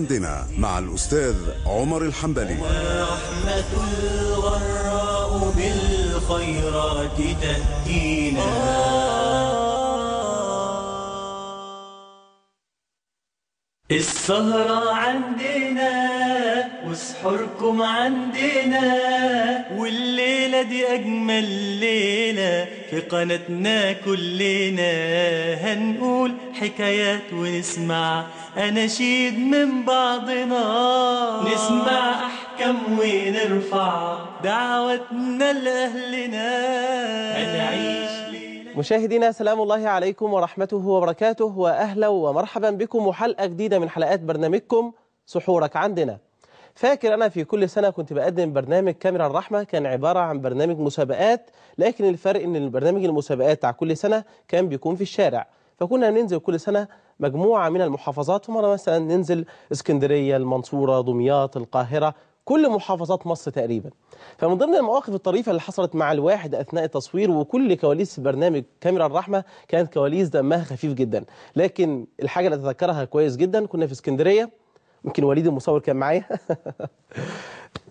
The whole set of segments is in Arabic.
عندنا مع الأستاذ عمر الحنبلي. رحمة الغراء بالخيرات تهدينا. السهرة عندنا وسحركم عندنا والليلة دي أجمل ليلة في قناتنا كلنا. هنقول حكايات ونسمع أناشيد من بعضنا. نسمع أحكام ونرفع دعوتنا لأهلنا. هنعيش مشاهدينا سلام الله عليكم ورحمته وبركاته واهلا ومرحبا بكم وحلقة جديدة من حلقات برنامجكم سحورك عندنا. فاكر أنا في كل سنة كنت بقدم برنامج كاميرا الرحمة كان عبارة عن برنامج مسابقات لكن الفرق إن البرنامج المسابقات بتاع كل سنة كان بيكون في الشارع فكنا ننزل كل سنة مجموعة من المحافظات ومرة مثلا ننزل اسكندرية المنصورة دمياط القاهرة كل محافظات مصر تقريبا. فمن ضمن المواقف الطريفة اللي حصلت مع الواحد أثناء التصوير وكل كواليس برنامج كاميرا الرحمة كانت كواليس دمها خفيف جدا. لكن الحاجة اللي أتذكرها كويس جدا كنا في اسكندرية. يمكن وليد المصور كان معايا.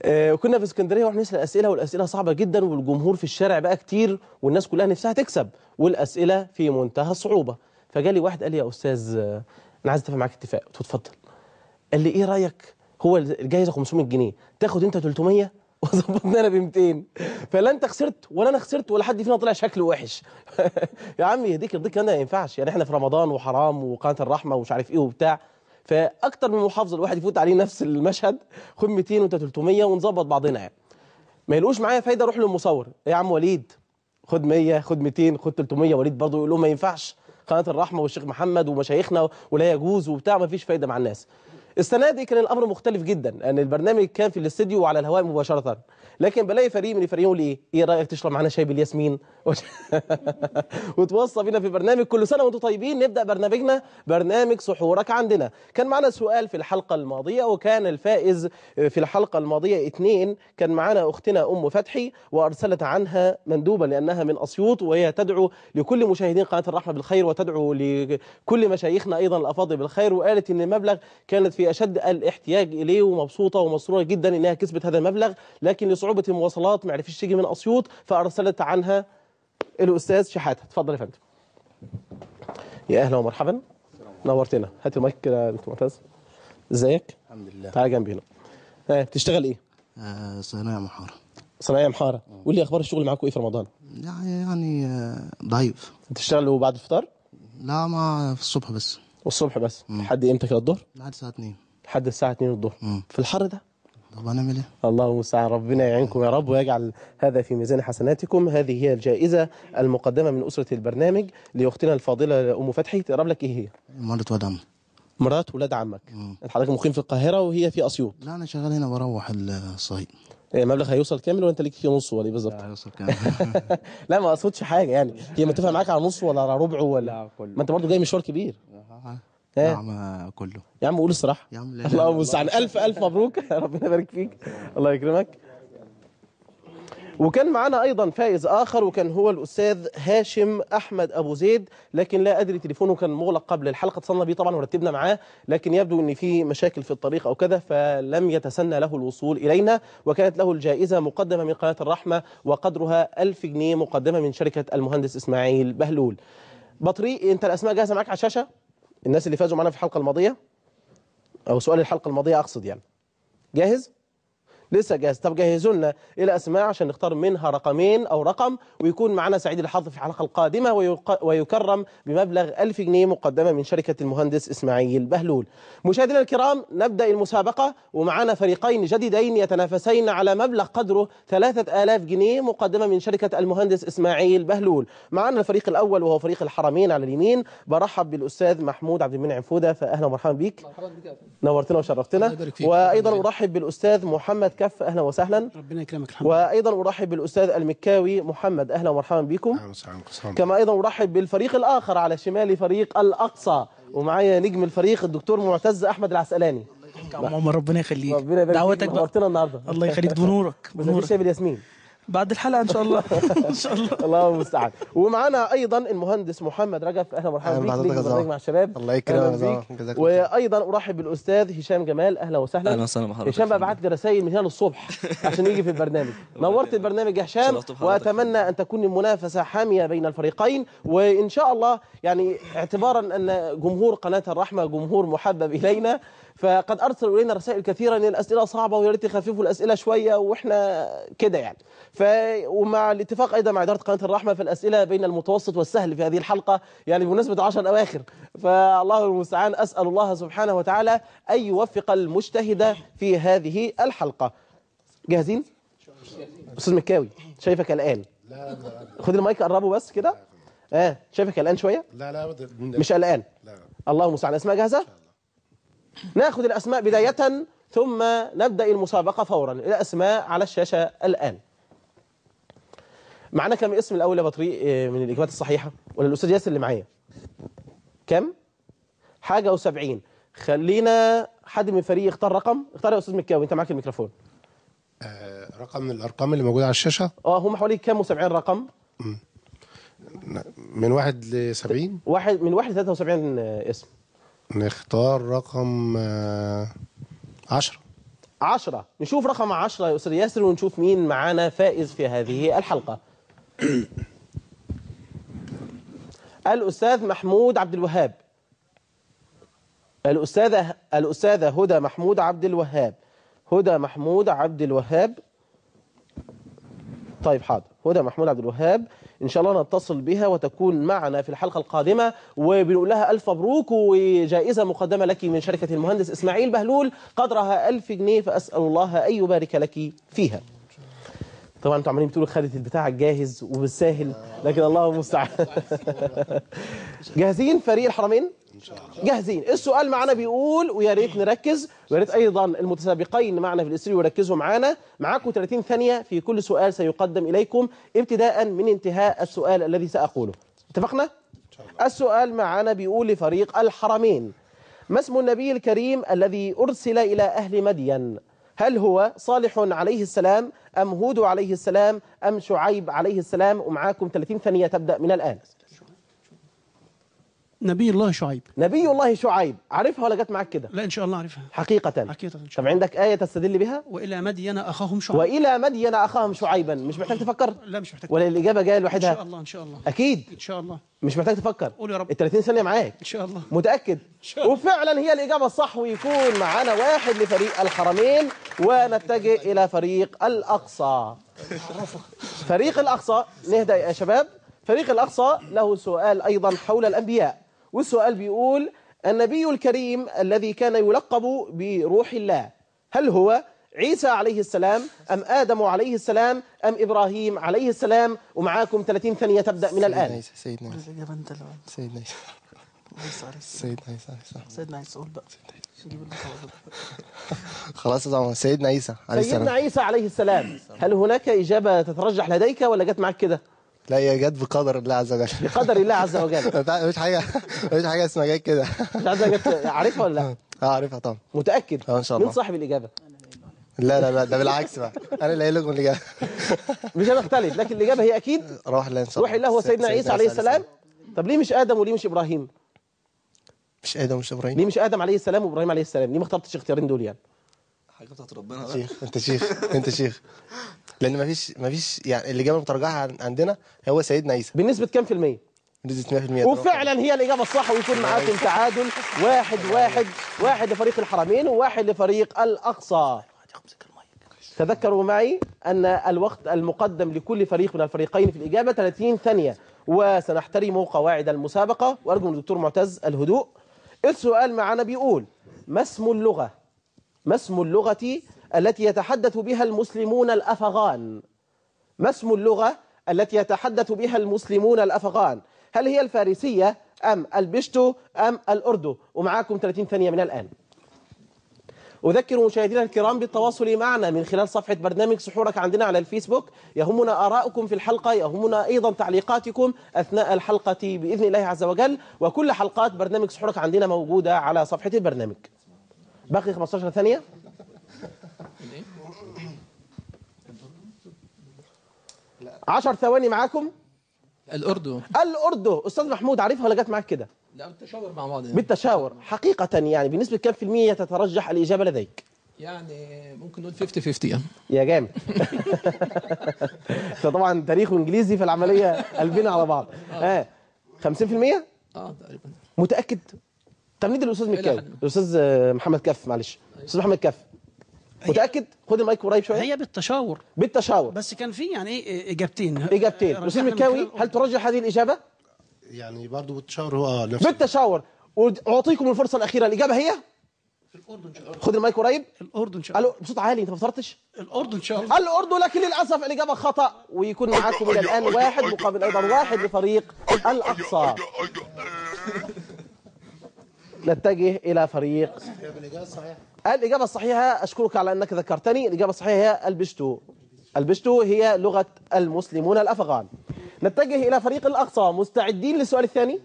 آه، وكنا في اسكندرية وإحنا نسأل أسئلة والأسئلة صعبة جدا والجمهور في الشارع بقى كتير والناس كلها نفسها تكسب. والأسئلة في منتهى الصعوبة. فجالي واحد قال لي يا أستاذ آه، أنا عايز أتفق معاك اتفاق قلت له اتفضل. قال لي إيه رأيك؟ هو الجايزة 500 جنيه. تاخد انت 300 وظبطنا أنا ب 200 فلا انت خسرت ولا أنا خسرت ولا حد فينا طلع شكله وحش. يا عم يهديك يرضيك أنا ما ينفعش. يعني إحنا في رمضان وحرام وقناة الرحمة ومش عارف إيه وبتاع. فاكتر من محافظة الواحد يفوت عليه نفس المشهد خد 200 وانت 300 ونظبط بعضنا يعني. ما يلقوش معايا فايدة أروح للمصور. إيه يا عم وليد؟ خد 100 خد 200 خد 300 وليد برضه يقول لهم ما ينفعش. قناة الرحمة والشيخ محمد ومشايخنا ولا يجوز وبتاع ما فيش فايدة مع الناس. السنة دي كان الأمر مختلف جدا لأن البرنامج كان في الاستديو وعلى الهواء مباشرة. لكن بلاقي فريق من الفريقين يقول إيه؟ إيه رأيك تشرب معانا شاي بالياسمين؟ وتوصى بينا في برنامج كل سنة وأنتم طيبين. نبدأ برنامجنا برنامج سحورك عندنا. كان معنا سؤال في الحلقة الماضية وكان الفائز في الحلقة الماضية اثنين. كان معنا أختنا أم فتحي وأرسلت عنها مندوبه لأنها من أسيوط وهي تدعو لكل مشاهدين قناة الرحمة بالخير وتدعو لكل مشايخنا أيضا الأفاضل بالخير. وقالت إن المبلغ كانت في اشد الاحتياج إليه ومبسوطة ومسرورة جدا إنها كسبت هذا المبلغ لكن لصعوبة المواصلات ما عرفتش تيجي من أسيوط فأرسلت عنها الأستاذ شحاتة. اتفضل يا فندم. يا أهلا ومرحبا. نورتنا. هات المايك كده يا دكتور معتز. إزيك؟ الحمد لله. تعالى جنبي هنا. ها بتشتغل إيه؟ آه صناعة محارة. صناعيه محارة. قول لي أخبار الشغل معاكم إيه في رمضان؟ يعني يعني آه ضعيف. بتشتغلوا بعد الفطار؟ لا ما في الصبح بس. والصبح بس. لحد إمتى كده الظهر؟ لحد الساعة 2 لحد الساعة 2 الظهر. في الحر ده؟ طب هنعمل إيه؟ الله المستعان ربنا يعينكم يا رب ويجعل هذا في ميزان حسناتكم. هذه هي الجائزة المقدمة من أسرة البرنامج لأختنا الفاضلة أم فتحي. تقرب لك إيه هي؟ مرة ودم مرات ولاد عمك. انت حضرتك مقيم في القاهرة وهي في أسيوط. لا أنا شغال هنا بروح الصعيد إيه، مبلغ هيوصل كامل ولا أنت ليك فيه نص ولا إيه بالظبط. لا يوصل كام لا ما أقصدش حاجة يعني. هي متفق معاك على نص ولا على ربع ولا؟ ما أنت برضه جاي مشوار كبير. لا ما كله. يا عم قول الصراحة. يا عم لا الله المستعان ألف ألف مبروك. ربنا يبارك فيك. الله يكرمك. وكان معنا أيضا فائز آخر وكان هو الأستاذ هاشم أحمد أبو زيد لكن لا أدري تليفونه كان مغلق قبل الحلقة اتصلنا بيه طبعا ورتبنا معاه لكن يبدو إن في مشاكل في الطريق أو كذا فلم يتسنى له الوصول إلينا وكانت له الجائزة مقدمة من قناة الرحمة وقدرها ألف جنيه مقدمة من شركة المهندس إسماعيل بهلول. بطريق أنت الأسماء جاهزة معاك على الشاشة؟ الناس اللي فازوا معانا في الحلقة الماضية أو سؤال الحلقة الماضية أقصد يعني. جاهز؟ لسه جاهز طب جهزوا لنا إلى أسماء عشان نختار منها رقمين أو رقم ويكون معنا سعيد الحظ في الحلقة القادمة. ويكرم بمبلغ 1000 جنيه مقدمة من شركة المهندس إسماعيل بهلول. مشاهدينا الكرام نبدأ المسابقة ومعنا فريقين جديدين يتنافسين على مبلغ قدره 3000 جنيه مقدمة من شركة المهندس إسماعيل بهلول. معنا الفريق الأول وهو فريق الحرمين على اليمين برحب بالأستاذ محمود عبد المنعم فودة فاهلا ومرحبا بيك. نورتنا وشرفتنا يبارك فيك. وأيضا أرحب بالأستاذ محمد كف أهلا وسهلا. ربنا يكرمك الحمد لله. وأيضا أرحب بالأستاذ المكاوي محمد أهلا ومرحبا بكم. كما أيضا أرحب بالفريق الآخر على شمالي فريق الأقصى. ومعايا نجم الفريق الدكتور معتز أحمد العسقلاني. يا عمر ربنا يخليك. ربنا يبارك دعوتك بقى. نورتنا النهارده. الله يخليك بنورك بنورك. شاي بالياسمين بعد الحلقة إن شاء الله. إن شاء الله. الله المستعان. ومعانا أيضا المهندس محمد رجب أهلا ومرحبا أهلا بيك. ليك. مع الشباب الله يكرمك. وأيضا أرحب بالأستاذ هشام جمال. أهلا وسهلا. أهلا وسهلا بحضرتك. هشام بقى بعت لي رسائل من هنا للصبح عشان يجي في البرنامج. نورت البرنامج يا هشام. وأتمنى أن تكون المنافسة حامية بين الفريقين. وإن شاء الله يعني اعتبارا أن جمهور قناة الرحمة جمهور محبب إلينا. فقد ارسلوا إلينا رسائل كثيرة إن الأسئلة صعبة ويا ريت يخففوا الأسئلة شوية وإحنا كده يعني. ف ومع الاتفاق أيضا مع إدارة قناة الرحمة فالأسئلة بين المتوسط والسهل في هذه الحلقة يعني بمناسبة 10 أواخر. فالله المستعان أسأل الله سبحانه وتعالى أن يوفق المجتهد في هذه الحلقة. جاهزين؟ أستاذ مكاوي شايفك الآن؟ خد المايك قربه بس كده. آه شايفك الآن شوية؟ لا لا أبدا. مش قلقان الله المستعان. اسماء جاهزة؟ ناخذ الأسماء بداية ثم نبدأ المسابقة فورا. الاسماء على الشاشة الآن. معنا كم اسم الأول يا بطريق آه، من الإجابات الصحيحة؟ ولا الأستاذ ياسر اللي معايا؟ كم؟ حاجة و70 خلينا حد من الفريق يختار رقم. اختار يا أستاذ مكاوي أنت معاك الميكروفون. آه، رقم من الأرقام اللي موجودة على الشاشة؟ آه هم حوالي كام و70 رقم؟ من واحد ل 70 واحد من واحد ل 73 اسم. نختار رقم آه، 10 عشرة. نشوف رقم عشرة يا أستاذ ياسر ونشوف مين معانا فائز في هذه الحلقة. الأستاذ محمود عبد الوهاب. الأستاذة الأستاذة هدى محمود عبد الوهاب. هدى محمود عبد الوهاب طيب حاضر. هدى محمود عبد الوهاب إن شاء الله نتصل بها وتكون معنا في الحلقة القادمة وبنقول لها ألف مبروك وجائزة مقدمة لك من شركة المهندس إسماعيل بهلول قدرها ألف جنيه فأسأل الله أن يبارك لك فيها. طبعا أنتوا عمالين بتقولوا خدت البتاع الجاهز وبالساهل لكن الله المستعان. جاهزين؟ فريق الحرمين؟ جاهزين. السؤال معنا بيقول ويا ريت نركز ويا ريت أيضا المتسابقين معنا في الاستوديو يركزوا معانا. معاكم 30 ثانية في كل سؤال سيقدم إليكم ابتداء من انتهاء السؤال الذي سأقوله. اتفقنا؟ السؤال معنا بيقول لفريق الحرمين ما اسم النبي الكريم الذي أرسل إلى أهل مدين؟ هل هو صالح عليه السلام أم هود عليه السلام أم شعيب عليه السلام؟ ومعاكم 30 ثانية تبدأ من الآن. نبي الله شعيب. نبي الله شعيب. عارفها ولا جت معاك كده؟ لا إن شاء الله عارفها. حقيقة. حقيقة إن شاء طب الله. عندك آية تستدل بها؟ وإلى مدين أخاهم شعيب. وإلى مدين أخاهم شعيبا. مش محتاج تفكر؟ لا مش محتاج. ولا الإجابة جاية إن شاء لوحدها الله إن شاء الله. أكيد. إن شاء الله. مش محتاج تفكر. قول يا رب. ال 30 ثانية معاك. إن شاء الله. متأكد؟ شاء الله. وفعلا هي الإجابة الصح ويكون معانا واحد لفريق الحرمين ونتجه إلى فريق الأقصى. فريق الأقصى نهدأ يا شباب. فريق الأقصى له سؤال أيضا حول الأنبياء. والسؤال بيقول النبي الكريم الذي كان يلقب بروح الله هل هو عيسى عليه السلام أم آدم عليه السلام أم إبراهيم عليه السلام؟ ومعاكم 30 ثانية تبدأ من الآن. عيسى سيدنا عيسى. سيدنا عيسى. سيدنا عيسى. سيدنا عيسى. قول بقى خلاص يا زعما سيدنا عيسى عليه سيدنا السلام. عيسى عليه السلام. هل هناك إجابة تترجح لديك ولا جت معك كده؟ لا هي جت بقدر الله عز وجل. بقدر الله عز وجل. مفيش حاجة مفيش حاجة اسمها جاي كده. مش عايز جت عارفها ولا لا؟ آه عارفها طبعا. متأكد؟ آه إن شاء من الله. صاحب الإجابة؟ لا لا لا ده بالعكس بقى. أنا اللي قايل لكم جاي مش هنختلف لكن الإجابة هي أكيد. روح الله إن شاء الله. روح الله هو سي- سيدنا عيسى عليه السلام. طب ليه مش آدم وليه مش إبراهيم؟ مش آدم مش إبراهيم. ليه مش آدم عليه السلام وإبراهيم عليه السلام؟ ليه ما اخترتش الاختيارين دول يعني؟ حاجة بتاعت ربنا بقى. شيخ أنت شيخ أنت شيخ. لأن مفيش مفيش يعني الإجابة المترجحه عن- عندنا هو سيدنا عيسى بنسبة كام في المية؟ بنسبة 100% وفعلا هي الإجابة الصح ويكون معاكم تعادل. واحد واحد واحد لفريق الحرمين وواحد لفريق الأقصى. تذكروا معي أن الوقت المقدم لكل فريق من الفريقين في الإجابة 30 ثانية. وسنحترم قواعد المسابقة. وأرجو من الدكتور معتز الهدوء. السؤال معنا بيقول ما اسم اللغة؟ ما اسم اللغة التي يتحدث بها المسلمون الأفغان. ما اسم اللغة التي يتحدث بها المسلمون الأفغان؟ هل هي الفارسية أم البشتو أم الأردو؟ ومعاكم 30 ثانية من الآن. أذكر مشاهدينا الكرام بالتواصل معنا من خلال صفحة برنامج سحورك عندنا على الفيسبوك. يهمنا آراؤكم في الحلقة يهمنا أيضا تعليقاتكم أثناء الحلقة بإذن الله عز وجل. وكل حلقات برنامج سحورك عندنا موجودة على صفحة البرنامج. باقي 15 ثانية. 10 ثواني معاكم؟ الأردن. الأردن. أستاذ محمود عارفها ولا جت معاك كده؟ لا بالتشاور مع بعض. يعني. بالتشاور. حقيقة يعني بنسبة كم في المية تترجح الإجابة لديك؟ يعني ممكن نقول 50 50 يعني. يا جامد. انت طبعا تاريخ وانجليزي في العملية قلبنا على بعض. ها 50% آه تقريبا. متأكد؟ ندي الأستاذ مكاوي. الأستاذ آه، محمد كف معلش. أستاذ محمد كف متأكد؟ خد المايك قريب شوية. هي بالتشاور. بالتشاور. بس كان في يعني إيه إجابتين. إجابتين. رجحنا من مكاوي هل ترجح هذه الإجابة؟ يعني برضه بالتشاور هو آه نفس بالتشاور. واعطيكم الفرصة الأخيرة. الإجابة هي؟ الأردن ان شاء الله خد المايك قريب. الأردن ان شاء الله بصوت عالي أنت ما فطرتش الأردن ان شاء الله الأردن لكن للأسف الإجابة خطأ. ويكون معاكم إلى الآن واحد مقابل أيضا واحد لفريق الأقصى. نتجه إلى فريق الإجابة الصحيحة أشكرك على أنك ذكرتني. الإجابة الصحيحة هي البشتو. البشتو هي لغة المسلمون الأفغان. نتجه إلى فريق الأقصى. مستعدين للسؤال الثاني؟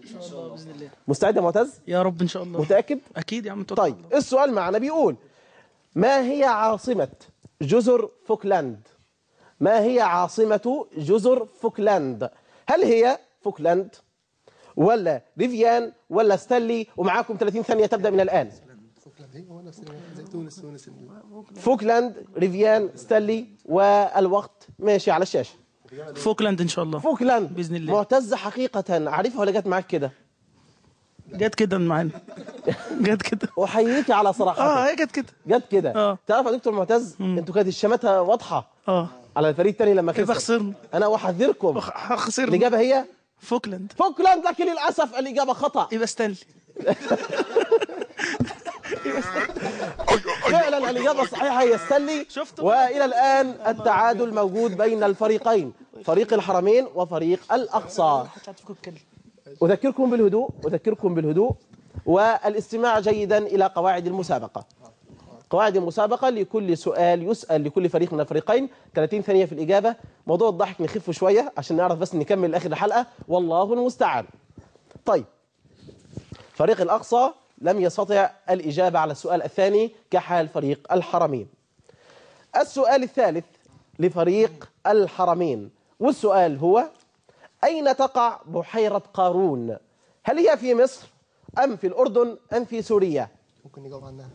مستعد يا معتز؟ يا رب إن شاء الله. متأكد؟ أكيد يا عم طيب الله. السؤال معنا بيقول ما هي عاصمة جزر فوكلاند؟ ما هي عاصمة جزر فوكلاند؟ هل هي فوكلاند ولا ريفيان ولا ستانلي؟ ومعاكم 30 ثانية تبدأ من الآن. تونس تونس فوكلاند ريفيان ستانلي والوقت ماشي على الشاشة. فوكلاند إن شاء الله. فوكلاند. بإذن الله. معتز حقيقة. عارفها ولا جت معاك كده؟ جت كده معانا. جت كده. أحييك على صراحتك. آه هي جت كده. جت كده. آه. تعرف يا دكتور معتز أنتوا كانت الشماتة واضحة. آه. على الفريق الثاني لما كده خسر خسرنا أنا أحذركم. خسرنا الإجابة هي؟ فوكلاند. فوكلاند لكن للأسف الإجابة خطأ. يبقى ستانلي. فعلا الاجابه الصحيحة هي شفتوا؟ وإلى الآن التعادل موجود بين الفريقين فريق الحرمين وفريق الأقصى. أذكركم بالهدوء أذكركم بالهدوء والاستماع جيدا إلى قواعد المسابقة. قواعد المسابقة لكل سؤال يسأل لكل فريق من الفريقين. 30 ثانية في الإجابة. موضوع الضحك نخفه شوية عشان نعرف بس نكمل آخر الحلقة. والله المستعان. طيب. فريق الأقصى لم يستطع الإجابة على السؤال الثاني كحال فريق الحرمين. السؤال الثالث لفريق الحرمين. والسؤال هو أين تقع بحيرة قارون؟ هل هي في مصر أم في الأردن أم في سوريا؟ ممكن نجاوب عنها.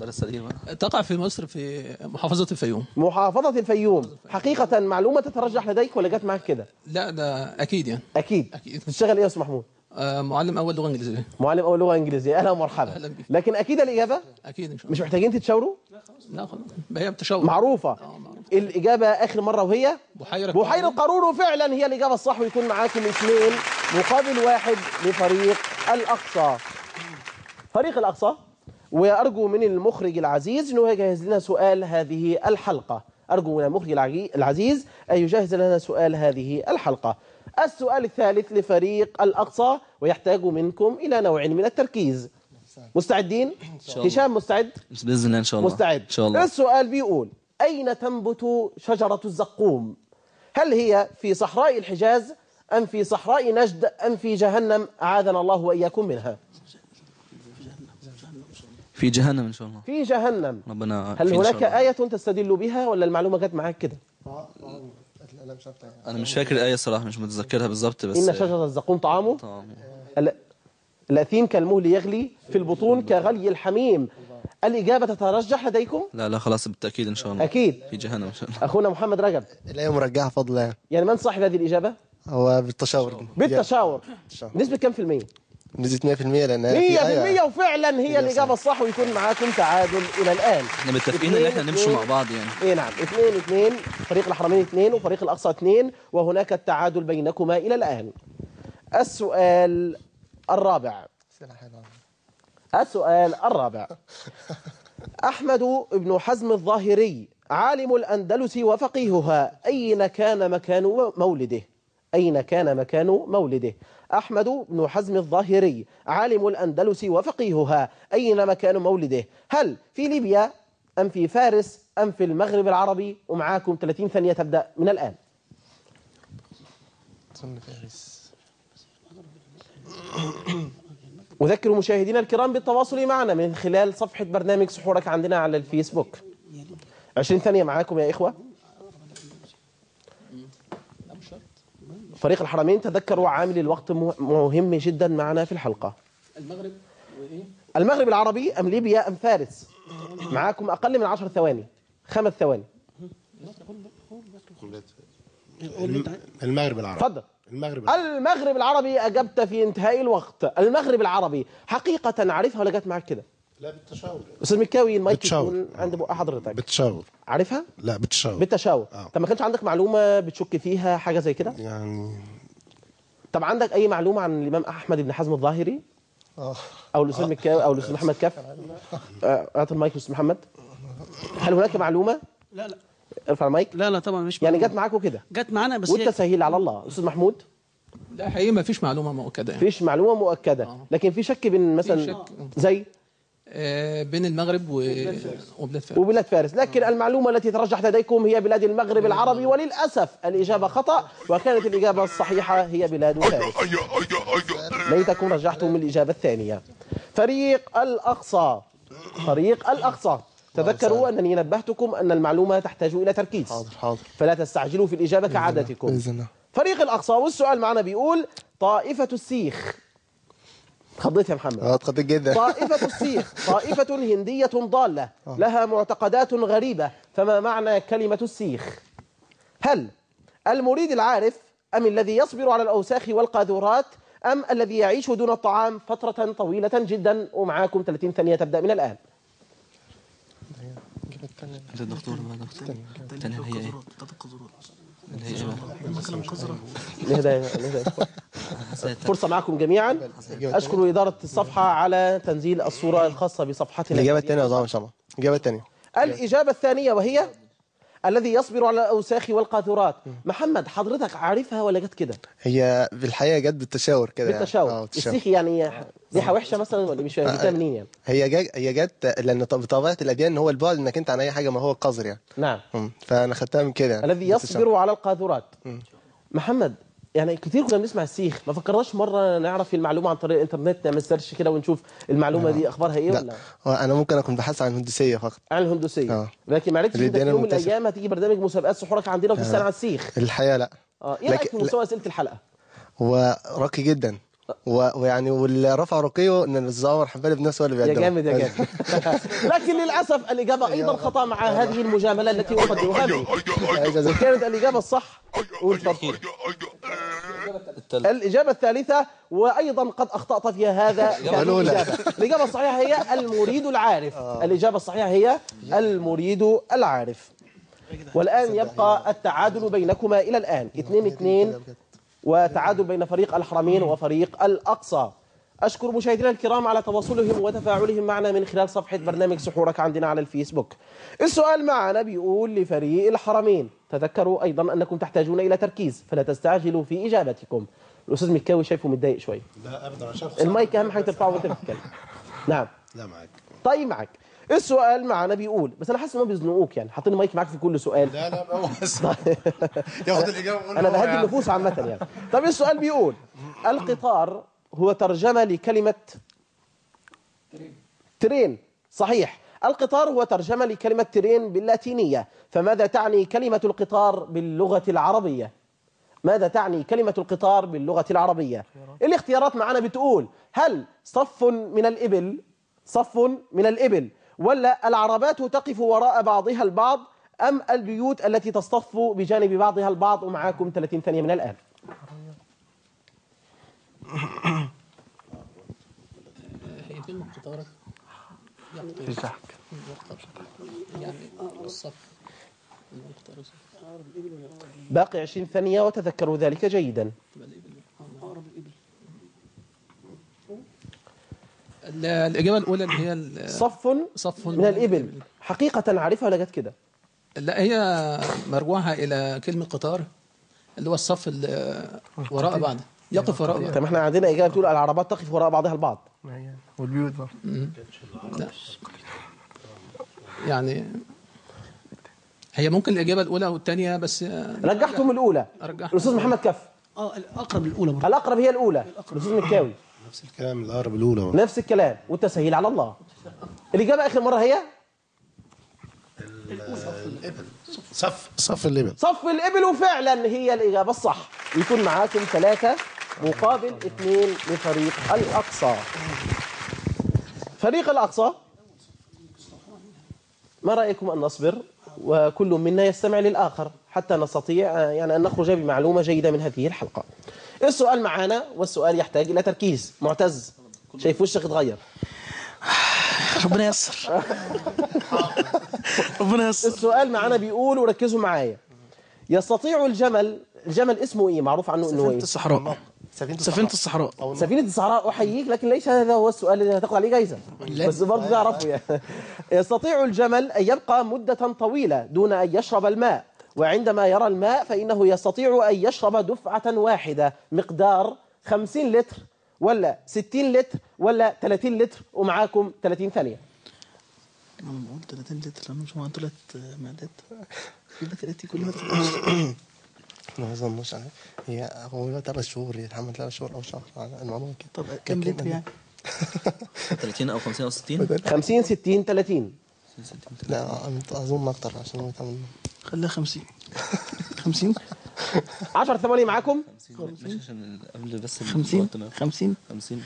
بلد سليمة تقع في مصر في محافظة الفيوم. محافظة الفيوم. حقيقة معلومة تترجح لديك ولا جت معك كده؟ لا ده أكيد يعني. أكيد. أكيد. تشتغل إيه يا أستاذ محمود. آه معلم أول لغة إنجليزية. معلم أول لغة إنجليزية. أهلا ومرحبا. أهلا بك. لكن أكيد الإجابة؟ أكيد إن شاء الله. مش محتاجين تتشاوروا؟ لا خلاص. هي بتشاور. معروفة. آه، معروف. الإجابة آخر مرة وهي؟ بحيرة بحيرة قارون. وفعلا هي الإجابة الصح ويكون معاكم اثنين مقابل واحد لفريق الأقصى. فريق الأقصى؟ وأرجو من المخرج العزيز أنه يجهز لنا سؤال هذه الحلقة. أرجو من المخرج العزيز أن يجهز لنا سؤال هذه الحلقة. السؤال الثالث لفريق الأقصى ويحتاج منكم إلى نوع من التركيز. مستعدين؟ هشام مستعد؟ بإذن الله إن شاء الله. مستعد. إن شاء الله. السؤال بيقول أين تنبت شجرة الزقوم؟ هل هي في صحراء الحجاز أم في صحراء نجد أم في جهنم؟ أعاذنا الله وإياكم منها. في جهنم إن شاء الله. في جهنم. ربنا هل هناك. آية تستدل بها ولا المعلومة جت معاك كده. أنا مش فاكر الآية الصراحة مش متذكرها بالظبط بس إن شجرة الزقوم طعامه. طعام. ال- الأثيم كالمهل يغلي في البطون كغلي الحميم. الإجابة تترجح لديكم؟ لا لا خلاص بالتأكيد إن شاء الله. أكيد. في جهنم إن شاء الله. أخونا محمد رجب. الآية مرجحة فضل الله يعني من صاحب هذه الإجابة؟ هو بالتشاور. بالتشاور. بالتشاور. نسبة كم في المية؟ نسبة 100% لأن هي في 100% آية وفعلا هي الإجابة الصح ويكون معاكم تعادل إلى الآن. إحنا متفقين إن إحنا نمشي مع بعض يعني. اي نعم. اثنين اثنين فريق الحرمين اثنين وفريق الأقصى اثنين وهناك التعادل بينكما إلى الآن. السؤال الرابع. السؤال الرابع. أحمد بن حزم الظاهري عالم الأندلس وفقيهها أين كان مكان مولده؟ أين كان مكان مولده؟ أحمد بن حزم الظاهري عالم الأندلس وفقيهها. أين مكان مولده؟ هل في ليبيا أم في فارس أم في المغرب العربي؟ ومعاكم 30 ثانية تبدأ من الآن. فارس أذكر مشاهدينا الكرام بالتواصل معنا من خلال صفحة برنامج سحورك عندنا على الفيسبوك. 20 ثانية معاكم يا إخوة. فريق الحرمين تذكروا عامل الوقت مه- مهم جدا معنا في الحلقة. المغرب وإيه؟ المغرب العربي أم ليبيا أم فارس؟ معاكم أقل من عشر ثواني. خمس ثواني. المغرب العربي. تفضل. المغرب العربي. المغرب العربي أجبت في انتهاء الوقت. المغرب العربي حقيقة عارفها ولا جت معاك كده؟ لا بالتشاور. أستاذ مكاوي المايك. يكون عند بقى حضرتك. بالتشاور. عارفها؟ لا بالتشاور. بالتشاور. آه. طب ما كانش عندك معلومة بتشك فيها حاجة زي كده؟ يعني طب عندك أي معلومة عن الإمام أحمد بن حزم الظاهري؟ آه. أو الأستاذ مكاوي أو الأستاذ محمد كف آه، أعطي المايك للاستاذ محمد. هل هناك معلومة؟ لا لا. أرفع المايك. لا لا طبعا مش يعني. جت معاكم كده. جت معانا بس هي والتسهيل على الله. أستاذ محمود؟ لا حقيقي ما فيش معلومة مؤكدة. يعني فيش معلومة مؤكدة. لكن في شك بين مثلا شك. زي؟ آه بين المغرب و... وبلاد فارس. وبلاد فارس. لكن المعلومة التي ترجحت لديكم هي بلاد المغرب العربي وللأسف الإجابة خطأ وكانت الإجابة الصحيحة هي بلاد فارس. ليتكم رجحتم الإجابة الثانية. فريق الأقصى فريق الأقصى. تذكروا أنني نبهتكم أن المعلومة تحتاج إلى تركيز. حاضر حاضر. فلا تستعجلوا في الإجابة كعادتكم. فريق الأقصى والسؤال معنا بيقول طائفة السيخ. خضيت يا محمد. آه اتخضيت جدا. طائفة السيخ طائفة هندية ضالة لها معتقدات غريبة فما معنى كلمة السيخ؟ هل المريد العارف أم الذي يصبر على الأوساخ والقاذورات أم الذي يعيش دون الطعام فترة طويلة جدا؟ ومعاكم 30 ثانية تبدأ من الآن. أنت الدكتور ما دكتور. هي إيه؟ نهدى فرصة معكم جميعا. أشكر إدارة الصفحة على تنزيل الصورة الخاصة بصفحتنا. الإجابة الثانية يا إن شاء الله. الإجابة الثانية. الإجابة الثانية وهي؟ الذي يصبر على الأوساخ والقاذورات. محمد حضرتك عارفها ولا جت كده؟ هي في الحقيقة جت بالتشاور كده يعني. بالتشاور. بالتشاور. السيخ يعني ريحة وحشة مثلا ولا مش فاهم؟ جبتها منين يعني؟ هي جا هي جت لأن طب- بطبيعة الأديان هو البعد إنك أنت عن أي حاجة ما هو القذر يعني. نعم. فأنا خدتها من كده يعني. الذي. يصبر على القاذورات. محمد يعني كتير كنا بنسمع السيخ ما فكرناش مرة نعرف المعلومة عن طريق الإنترنت نعمل search كده ونشوف المعلومة دي أخبارها إيه ولا؟ لا أنا ممكن أكون بحثت عن الهندسية فقط. عن الهندوسية آه. لكن ما عرفتش انت في يوم من. الأيام هتيجي برنامج مسابقات سحورك عندنا وتسأل عن السيخ الحقيقة لا. آه. إيه رأيك في مستوى أسئلة الحلقة؟ هو راقي جدا. ويعني واللي رفع رقيه ان الزعمر حبالي بنفسه هو اللي يا بيقدمه جامد يا جامد لكن للاسف الاجابه أيضا خطا مع هذه المجامله التي اقدمها لي كانت الاجابه الصح قول تفضل. الاجابه الثالثه وأيضا قد اخطات في هذا. الاجابه الاجابه الصحيحه هي المريد العارف الاجابه الصحيحه هي المريد العارف والان يبقى التعادل بينكما إلى الان 2 2 وتعادل بين فريق الحرمين وفريق الأقصى. أشكر مشاهدينا الكرام على تواصلهم وتفاعلهم معنا من خلال صفحة برنامج سحورك عندنا على الفيسبوك. السؤال معنا بيقول لفريق الحرمين تذكروا أيضا أنكم تحتاجون إلى تركيز فلا تستعجلوا في إجابتكم. الأستاذ مكاوي شايفه متضايق شوي. لا عشان المايك أهم حاجة ترفعه وأنت بتتكلم. نعم. لا معاك. طيب معك السؤال معنا بيقول بس أنا حاسس إن هم بيزنقوك يعني حاطين المايك معاك في كل سؤال. لا لا هو بس ياخد الإجابة ويقول أنا بهدي يعني. النفوس عامة يعني. طب السؤال بيقول القطار هو ترجمة لكلمة ترين. صحيح. القطار هو ترجمة لكلمة ترين باللاتينية. فماذا تعني كلمة القطار باللغة العربية؟ ماذا تعني كلمة القطار باللغة العربية؟ الاختيارات معنا بتقول هل صف من الإبل؟ صف من الإبل. ولا العربات تقف وراء بعضها البعض أم البيوت التي تصطف بجانب بعضها البعض ومعاكم 30 ثانية من الآن. باقي 20 ثانية وتذكروا ذلك جيدا ال- الإجابة الأولى اللي هي ال- صف صف من الإبل. حقيقة عارفها ولا جت كده؟ لا هي مرجوعها إلى كلمة قطار اللي هو الصف اللي وراء بعض يقف وراء بعض. طب إحنا عندنا إجابة بتقول العربات تقف وراء بعضها البعض. والبيوت برضه. يعني هي ممكن الإجابة الأولى والثانيه بس رجحتم الأولى. أرجح. الأستاذ محمد كف. آه الأقرب الأولى برضه. الأقرب هي الأولى. الأستاذ مكاوي. نفس الكلام الاقرب الاولى نفس الكلام والتسهيل على الله. الإجابة آخر مرة هي؟ الابل صف صف الإبل. صف الإبل وفعلا هي الإجابة الصح. يكون معاكم ثلاثة مقابل اثنين لفريق الأقصى. فريق الأقصى ما رأيكم أن نصبر؟ وكل منا يستمع للآخر حتى نستطيع آه، يعني أن نخرج بمعلومة جيدة من هذه الحلقة. السؤال معنا والسؤال يحتاج إلى تركيز. معتز شايف وشك اتغير ربنا ييسر. ربنا ييسر. السؤال معنا بيقول وركزوا معايا. يستطيع الجمل الجمل اسمه إيه؟ معروف عنه إنه إيه؟ الصحراء. سفينة سفينة الصحراء. سفينة الصحراء أحييك لكن ليس هذا هو السؤال الذي هتاخد عليه جايزة؟ بس برضه تعرفوا يعني. يستطيع الجمل أن يبقى مدة طويلة دون أن يشرب الماء. وعندما يرى الماء فإنه يستطيع أن يشرب دفعة واحدة. مقدار 50 لتر ولا 60 لتر ولا 30 لتر. ومعاكم 30 ثانية. أنا بقول 30 لتر أنا مش معايا ثلاث معدات يبقى ثلاثة كل ما اظنش يعني هي هو ثلاث شهور يتحمل ثلاث شهور أو شهر على المعلومه كده. طب كم لتر يعني 30 أو 50 أو 60 50 60 30 لا أظن أكتر عشان هو يتعمل خليها 50 50 10 ثواني معاكم. مش عشان قبل بس 50 الوقت ما- 50 50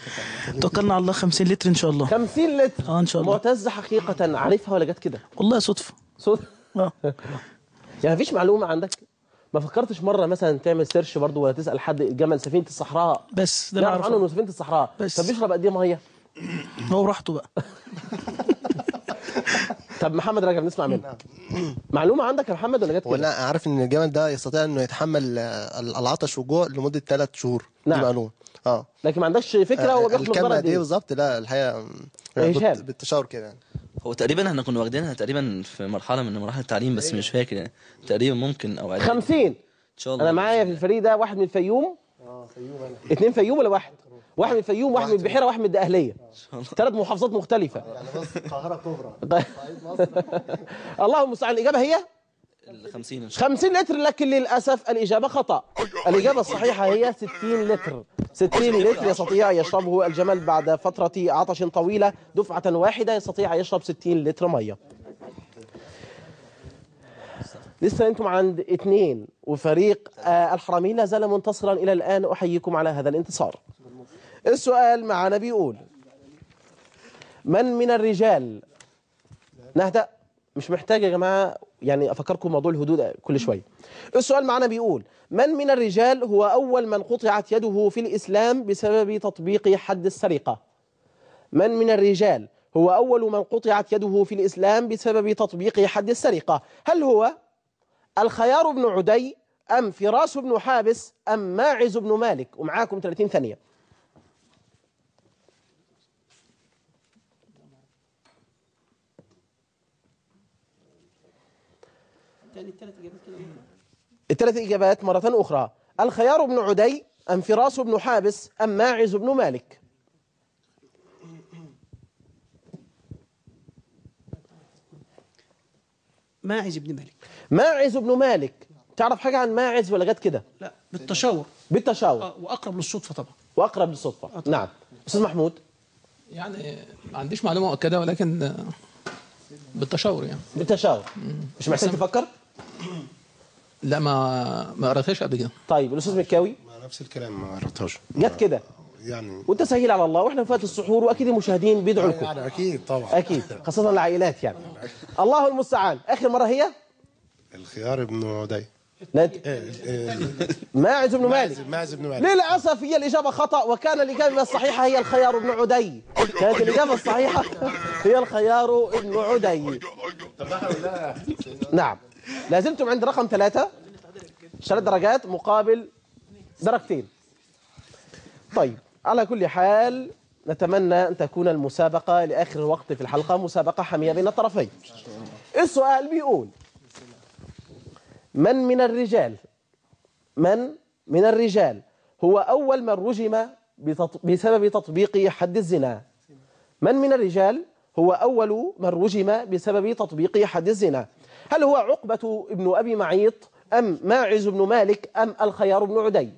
توكلنا على الله 50 لتر إن شاء الله. 50 لتر. آه إن شاء الله. معتز حقيقة عارفها ولا جت كده؟ والله صدفة. صوت آه. يعني مفيش معلومة عندك؟ ما فكرتش مرة مثلا تعمل سيرش برضو ولا تسأل حد جمل سفينة الصحراء؟ بس ده نعرف عنه إنه سفينة الصحراء. بس. طب بيشرب قد إيه مية؟ هو براحته بقى. طب محمد رجب نسمع منه معلومة عندك يا محمد ولا جت ولا عارف إن الجمل ده يستطيع إنه يتحمل العطش والجوع لمدة ثلاث شهور. نعم. دي معلومة. آه. لكن ما عندكش فكرة هو بياخد الكم مقدار قد إيه؟ بالظبط لا الحقيقة هشام. بالتشاور كده يعني. هو تقريبا إحنا كنا واخدينها تقريبا في مرحلة من مراحل التعليم بس مش فاكر يعني. تقريبا ممكن أو اعدادي 50 إن شاء الله. أنا معايا في الفريق ده واحد من الفيوم. اثنين فيوم ولا واحد؟ واحد من الفيوم واحد من البحيرة واحد من الدقهلية. ثلاث محافظات مختلفة. يعني بص القاهرة كبرى. الله المستعان. الإجابة هي؟ ال 50 ان شاء 50 لتر لكن للأسف الإجابة خطأ. الإجابة الصحيحة هي 60 لتر. 60 لتر يستطيع يشربه الجمل بعد فترة عطش طويلة. دفعة واحدة يستطيع يشرب 60 لتر مية. لسه أنتم عند اثنين وفريق آه الحرمين لا زال منتصرا إلى الآن. أحييكم على هذا الانتصار. السؤال معنا بيقول من من الرجال؟ نهدأ. مش محتاج يا جماعة يعني أفكركم موضوع الهدوء كل شوية. السؤال معنا بيقول من من الرجال هو أول من قطعت يده في الإسلام بسبب تطبيق حد السرقة؟ من من الرجال هو أول من قطعت يده في الإسلام بسبب تطبيق حد السرقة؟ هل هو الخيار بن عدي أم فراس بن حابس أم ماعز بن مالك ومعاكم 30 ثانية الثلاث إجابات مرة أخرى. الخيار بن عدي أم فراس بن حابس أم ماعز بن مالك. ماعز بن مالك. ماعز بن مالك. تعرف حاجة عن ماعز ولا جت كده؟ لا بالتشاور. بالتشاور. آه، وأقرب للصدفة طبعا. وأقرب للصدفة. نعم. أستاذ محمود. يعني ما عنديش معلومة مؤكده ولكن آه، بالتشاور يعني. بالتشاور. مش محتاج تفكر؟ لا ما ما قريتهاش قبل كده. طيب الأستاذ مكاوي؟ مع نفس الكلام ما قرأتهاش جت كده. يعني وأنت سهيل على الله وإحنا في وقت السحور وأكيد المشاهدين بيدعوا لكم. يعني أكيد طبعا. أكيد خاصة العائلات يعني. الله المستعان. آخر مرة هي؟ الخيار ابن عدي. لا انت- ماعز بن مالك. ماعز بن مالك. للأسف هي الإجابة خطأ وكان الإجابة الصحيحة هي الخيار بن عدي. كانت الإجابة الصحيحة هي الخيار بن عدي. نعم. لازلتم عند رقم ثلاثة. ثلاث درجات مقابل درجتين. طيب على كل حال نتمنى أن تكون المسابقة لآخر وقت في الحلقة مسابقة حامية بين الطرفين. السؤال بيقول من من الرجال؟ من من الرجال هو أول من رجم. بسبب تطبيق حد الزنا؟ من من الرجال هو أول من رجم بسبب تطبيق حد الزنا؟ هل هو عقبة ابن أبي معيط أم ماعز بن مالك أم الخيار بن عدي؟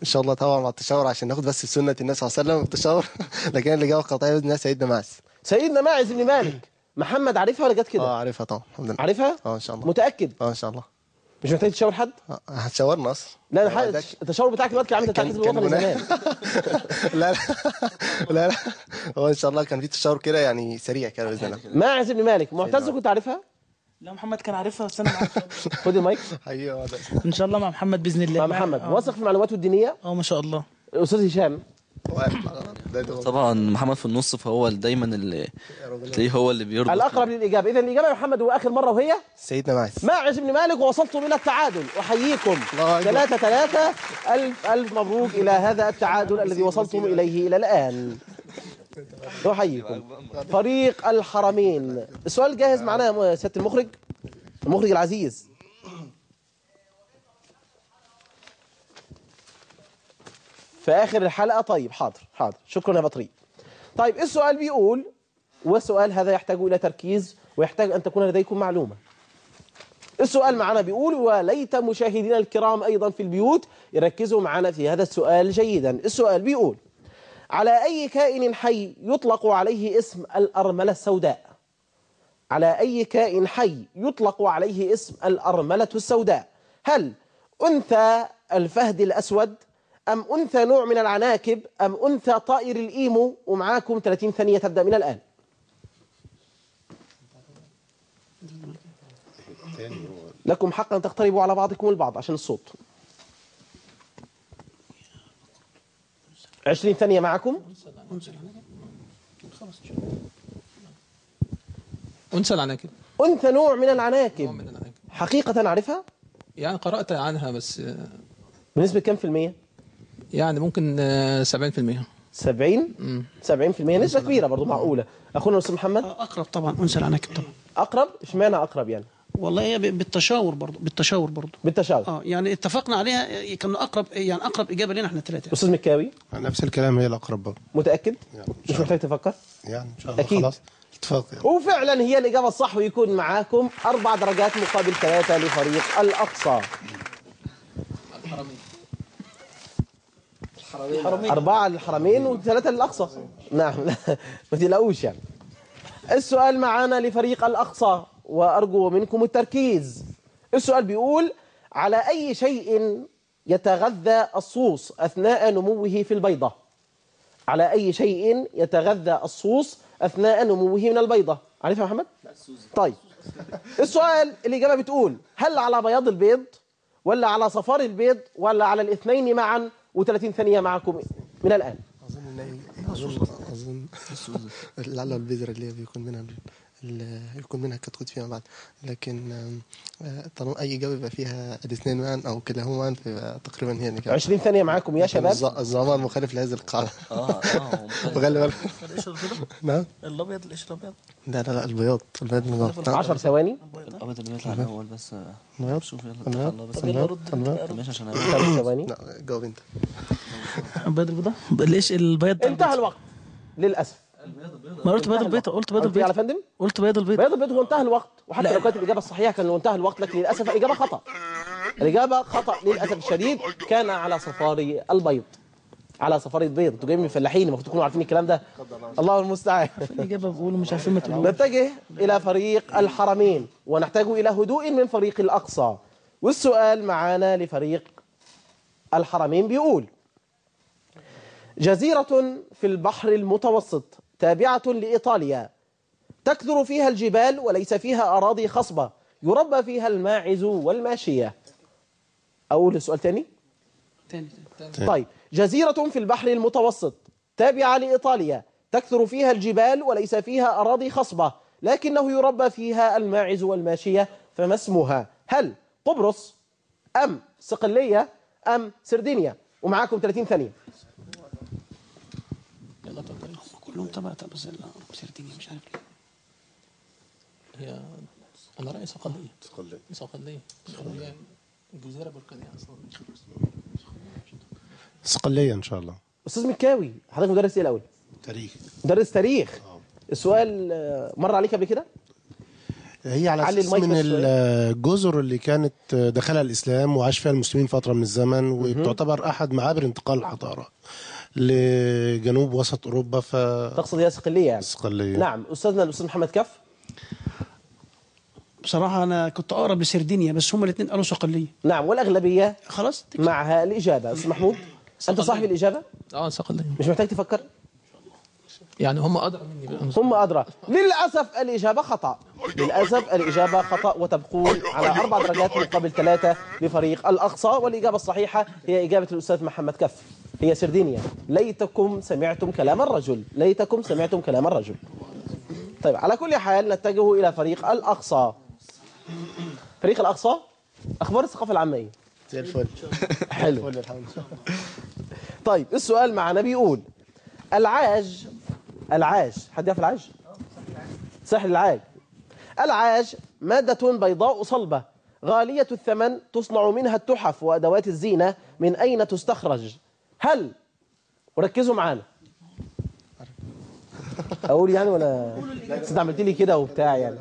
إن شاء الله طبعا مع التشاور عشان ناخد بس سنة النبي صلى الله عليه وسلم التشاور لكن الاجابه القطعيه باذن الله سيدنا معز سيدنا ماعز بن مالك. محمد عارفها ولا جت كده؟ آه عارفها طبعا الحمد لله. عارفها؟ آه إن شاء الله. متأكد؟ آه إن شاء الله. مش محتاج تشاور حد؟ آه، هتشاورنا أصلا. لا أنا حاسس التشاور بتاعك دلوقتي عامل بتاع حزب الوطني مناهج. زمان. لا لا. لا لا. هو إن شاء الله كان في تشاور كده يعني سريع كده بإذن الله. ماعز بن مالك معتز كنت عارفها؟ لا محمد كان عارفها بس أنا معاك خد المايك. أيوه إن شاء الله مع محمد بإذن الله. مع محمد. آه. واثق في معلوماته الدينيه آه ما شاء الله. الاستاذ هشام. طبعا محمد في النص فهو دايما اللي تلاقيه هو اللي بيربط الأقرب للإجابة. اذا الإجابة يا محمد واخر مرة وهي؟ سيدنا معاذ ماعز بن مالك ووصلتم إلى التعادل. أحييكم. الله أكبر. ثلاثة ثلاثة. ألف ألف مبروك إلى هذا التعادل الذي وصلتم إليه إلى الآن. أحييكم. فريق الحرمين. السؤال جاهز معنا يا سيادة المخرج؟ المخرج العزيز. في آخر الحلقة. طيب حاضر حاضر. شكرا يا بطريق. طيب السؤال بيقول والسؤال هذا يحتاج إلى تركيز ويحتاج أن تكون لديكم معلومة. السؤال معنا بيقول وليت مشاهدينا الكرام أيضا في البيوت يركزوا معنا في هذا السؤال جيدا. السؤال بيقول على أي كائن حي يطلق عليه اسم الأرملة السوداء؟ على أي كائن حي يطلق عليه اسم الأرملة السوداء؟ هل أنثى الفهد الأسود أم أنثى نوع من العناكب؟ أم أنثى طائر الإيمو؟ ومعاكم 30 ثانية تبدأ من الآن. لكم حق أن تقتربوا على بعضكم البعض عشان الصوت. 20 ثانية معكم أنثى العناكب. أنثى نوع من العناكب. حقيقة عارفها يعني قرأت عنها بس آه، بنسبة كم في المية؟ يعني ممكن آه، 70% 70 مم. 70% نسبة كبيرة برضو معقولة. أخونا الأستاذ محمد؟ آه، أقرب طبعا. انثى العناكب طبعا. أقرب؟ إشمعنى أقرب يعني؟ والله هي بالتشاور برضه بالتشاور برضه بالتشاور. آه يعني اتفقنا عليها كان أقرب يعني أقرب إجابة لنا إحنا الثلاثة. أستاذ مكاوي؟ نفس الكلام هي الأقرب برضه متأكد؟ يعني مش محتاج تفكر؟ يعني إن شاء الله أكيد. خلاص. اتفاق يعني. وفعلا هي الإجابة الصح ويكون معاكم أربع درجات مقابل ثلاثة لفريق الأقصى أربعة للحرمين وثلاثة للأقصى. نعم. ما تقلقوش يعني. السؤال معانا لفريق الأقصى وأرجو منكم التركيز. السؤال بيقول على أي شيء يتغذى الصوص أثناء نموه في البيضة؟ على أي شيء يتغذى الصوص أثناء نموه من البيضة؟ عارفها يا محمد؟ طيب. السؤال الإجابة بتقول هل على بياض البيض ولا على صفار البيض ولا على الاثنين معا؟ و30 ثانية معكم من الآن. أظن اظن لعل البذره اللي بيكون منها يكون منها كتكوت فيما بعد لكن آه، طالما أي اجابه يبقى فيها الاثنين معا أو كلاهما معا فيبقى تقريبا هي الاجابه 20 ثانية معكم يا شباب. الز- الزمان مخالف لهذه القاعدة. آه آه وخلي بالك نعم. الأبيض القشر الأبيض؟ لا لا لا البياض. البياض من غلط. 10 ثواني. الأبيض اللي بيطلع الأول بس آه، البياض شوف يلا البياض بس رد البياض ماشي عشان أنا- ثواني. لا جاوب أنت. البيض البيضاء ليش البيض انتهى الوقت. للأسف. ما قلت بيض البيض قلت بيض قلت إيه على البيض فندم؟ قلت بيض البيض بياض البيض هو انتهى الوقت وحتى. لو كانت الإجابة الصحيحة كان انتهى الوقت لكن للأسف الإجابة خطأ. الإجابة خطأ للأسف الشديد كان على صفار البيض. على صفار البيض. أنتوا جايين من الفلاحين المفروض تكونوا عارفين الكلام ده. الله المستعان. الإجابة بقولوا مش عارفين ما تقولوش. نتجه إلى فريق الحرمين ونحتاج إلى هدوء من فريق الأقصى. والسؤال معانا لفريق الحرمين بيقول جزيرة في البحر المتوسط تابعة لإيطاليا. تكثر فيها الجبال وليس فيها أراضي خصبة. يربى فيها الماعز والماشية. أقول السؤال تاني؟ تاني طيب. جزيرة في البحر المتوسط تابعة لإيطاليا. تكثر فيها الجبال وليس فيها أراضي خصبة لكنه يربى فيها الماعز والماشية. فما اسمها؟ هل قبرص أم صقلية أم سردينيا؟ ومعاكم 30 ثانية. كلهم تبع تبع سردينيا مش عارف ليه. هي أنا رأيي صقليه صقليه صقليه صقليه جزيره بركانية أصلا. صقليه إن شاء الله. أستاذ مكاوي حضرتك مدرس إيه الأول؟ تاريخ. مدرس تاريخ. السؤال آه، مر عليك قبل كده؟ هي على أساس من شوية. الجزر اللي كانت دخلها الإسلام وعاش فيها المسلمين فترة من الزمن وتعتبر أحد معابر انتقال الحضارة. لجنوب وسط أوروبا ف تقصد هي صقلية يعني؟ صقلية. نعم. أستاذنا الأستاذ محمد كف؟ بصراحة أنا كنت أقرب لسردينيا بس هما الاثنين قالوا صقلية. نعم. والأغلبية خلاص معها الإجابة. أستاذ محمود أنت صاحب الإجابة؟ آه صقلية. مش محتاج تفكر؟ يعني هم أدرى مني هم أدرى. للأسف الإجابة خطأ. للأسف الإجابة خطأ وتبقون على أربع درجات مقابل ثلاثة لفريق الأقصى. والإجابة الصحيحة هي إجابة الأستاذ محمد كف. هي سردينيا ليتكم سمعتم كلام الرجل. ليتكم سمعتم كلام الرجل. طيب على كل حال نتجه إلى فريق الأقصى. فريق الأقصى؟ أخبار الثقافة العامة إيه؟ زي الفل. حلو. طيب السؤال معنا بيقول العاج العاج. حد يعرف العاج؟ سحر العاج. العاج مادة بيضاء صلبة. غالية الثمن تصنع منها التحف وأدوات الزينة من أين تستخرج؟ هل؟ وركزوا معانا. أقول يعني ولا؟ أنت عملت لي كده وبتاع يعني.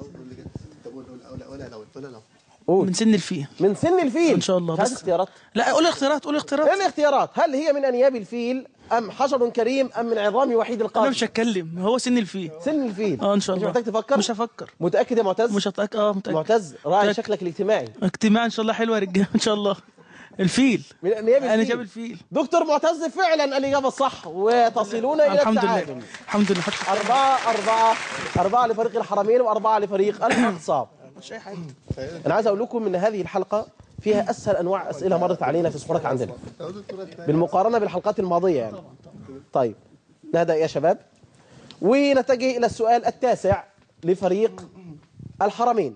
قول. من سن الفيل. من سن الفيل. إن شاء الله بس اختيارات. لا قول اختيارات قول اختيارات إيه الاختيارات. هل هي من أنياب الفيل؟ أم حشر كريم أم من عظام وحيد أنا القاضي مش هتكلم هو سن الفيل. سن الفيل. آه إن شاء الله. مش محتاج تفكر؟ مش هفكر. متأكد يا معتز؟ مش هتأكد. آه متأكد. معتز راعي. شكلك الاجتماعي. اجتماع إن شاء الله حلوة يا رجاله إن شاء الله. الفيل. من أنياب أنا جاب الفيل. دكتور معتز فعلا الإجابة الصح وتصلون إلى الحمد لله. التعادل. الحمد لله. أربعة أربعة أربعة لفريق الحرمين وأربعة لفريق الأقصى. مش أي حاجة. أنا عايز أقول لكم إن هذه الحلقة فيها أسهل أنواع أسئلة مرت علينا في سبورك عندنا. بالمقارنة بالحلقات الماضية يعني. طيب نهدأ يا شباب. ونتجه إلى السؤال التاسع لفريق الحرمين.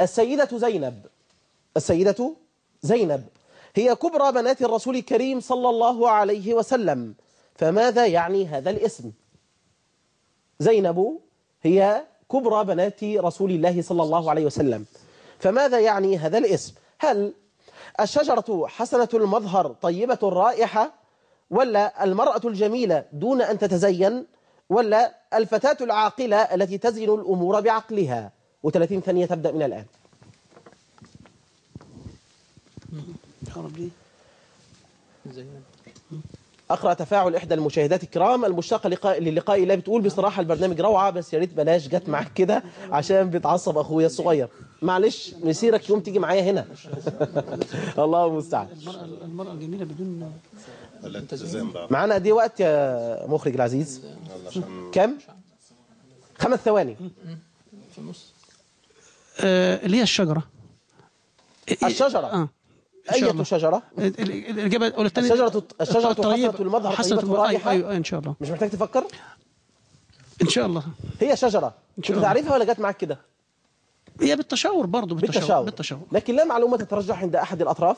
السيدة زينب السيدة زينب هي كبرى بنات الرسول الكريم صلى الله عليه وسلم. فماذا يعني هذا الاسم؟ زينب هي كبرى بنات رسول الله صلى الله عليه وسلم. فماذا يعني هذا الاسم؟ هل الشجرة حسنة المظهر طيبة الرائحة ولا المرأة الجميلة دون أن تتزين ولا الفتاة العاقلة التي تزن الأمور بعقلها؟ و30 ثانية تبدأ من الآن. يا ربي. أقرأ تفاعل إحدى المشاهدات الكرام المشتاقه لقاء للقاء الله بتقول بصراحة البرنامج روعة بس يا ريت بلاش جت معاك كده عشان بتعصب أخويا الصغير. معلش مسيرك يوم تيجي معايا هنا. الله المستعان. المرأة المرأة الجميلة بدون معانا قد إيه وقت يا مخرج العزيز؟ كم؟ خمس ثواني. في النص. آه اللي هي الشجرة. الشجرة. آه. ال- ال- الإجابة الثانية الشجرة الشجرة حسنة المظهر حسنة الرائحة أيوة, أيوة إن شاء الله. مش محتاج تفكر؟ إن شاء الله. هي شجرة. إن شاء كنت الله. تعرفها ولا جت معاك كده؟ هي بالتشاور برضه بالتشاور بالتشاور. بالتشاور. لكن لا معلومة تترجح عند أحد الأطراف.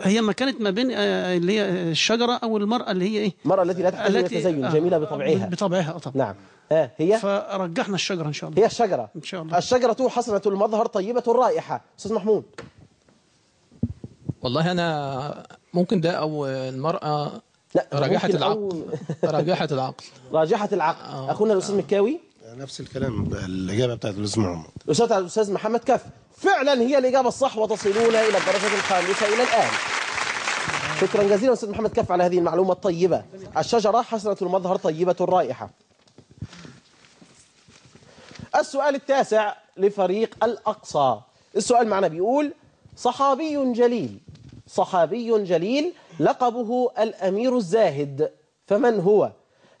هي ما كانت ما بين آه، اللي هي الشجرة أو المرأة اللي هي إيه؟ المرأة التي لا تحتاج إلى التي- التزين آه، جميلة بطبعها. بطبعها آه طبعا. نعم. ها هي؟ فرجحنا الشجرة إن شاء الله. هي الشجرة. إن شاء الله. الشجرة حسنة المظهر طيبة الرائحة. أستاذ محمود. والله أنا ممكن ده أو المرأة لا ممكن العقل. راجحة العقل. راجحة العقل. أخونا الأستاذ مكاوي؟ نفس الكلام الإجابة بتاعت الأستاذ محمد. الأستاذ الأستاذ محمد كف فعلا هي الإجابة الصح وتصلون إلى الدرجة الخامسة إلى الآن. شكرا جزيلا أستاذ محمد كف على هذه المعلومة الطيبة. الشجرة حسنة المظهر طيبة الرائحة السؤال التاسع لفريق الأقصى. السؤال معنا بيقول صحابي جليل صحابي جليل لقبه الأمير الزاهد. فمن هو؟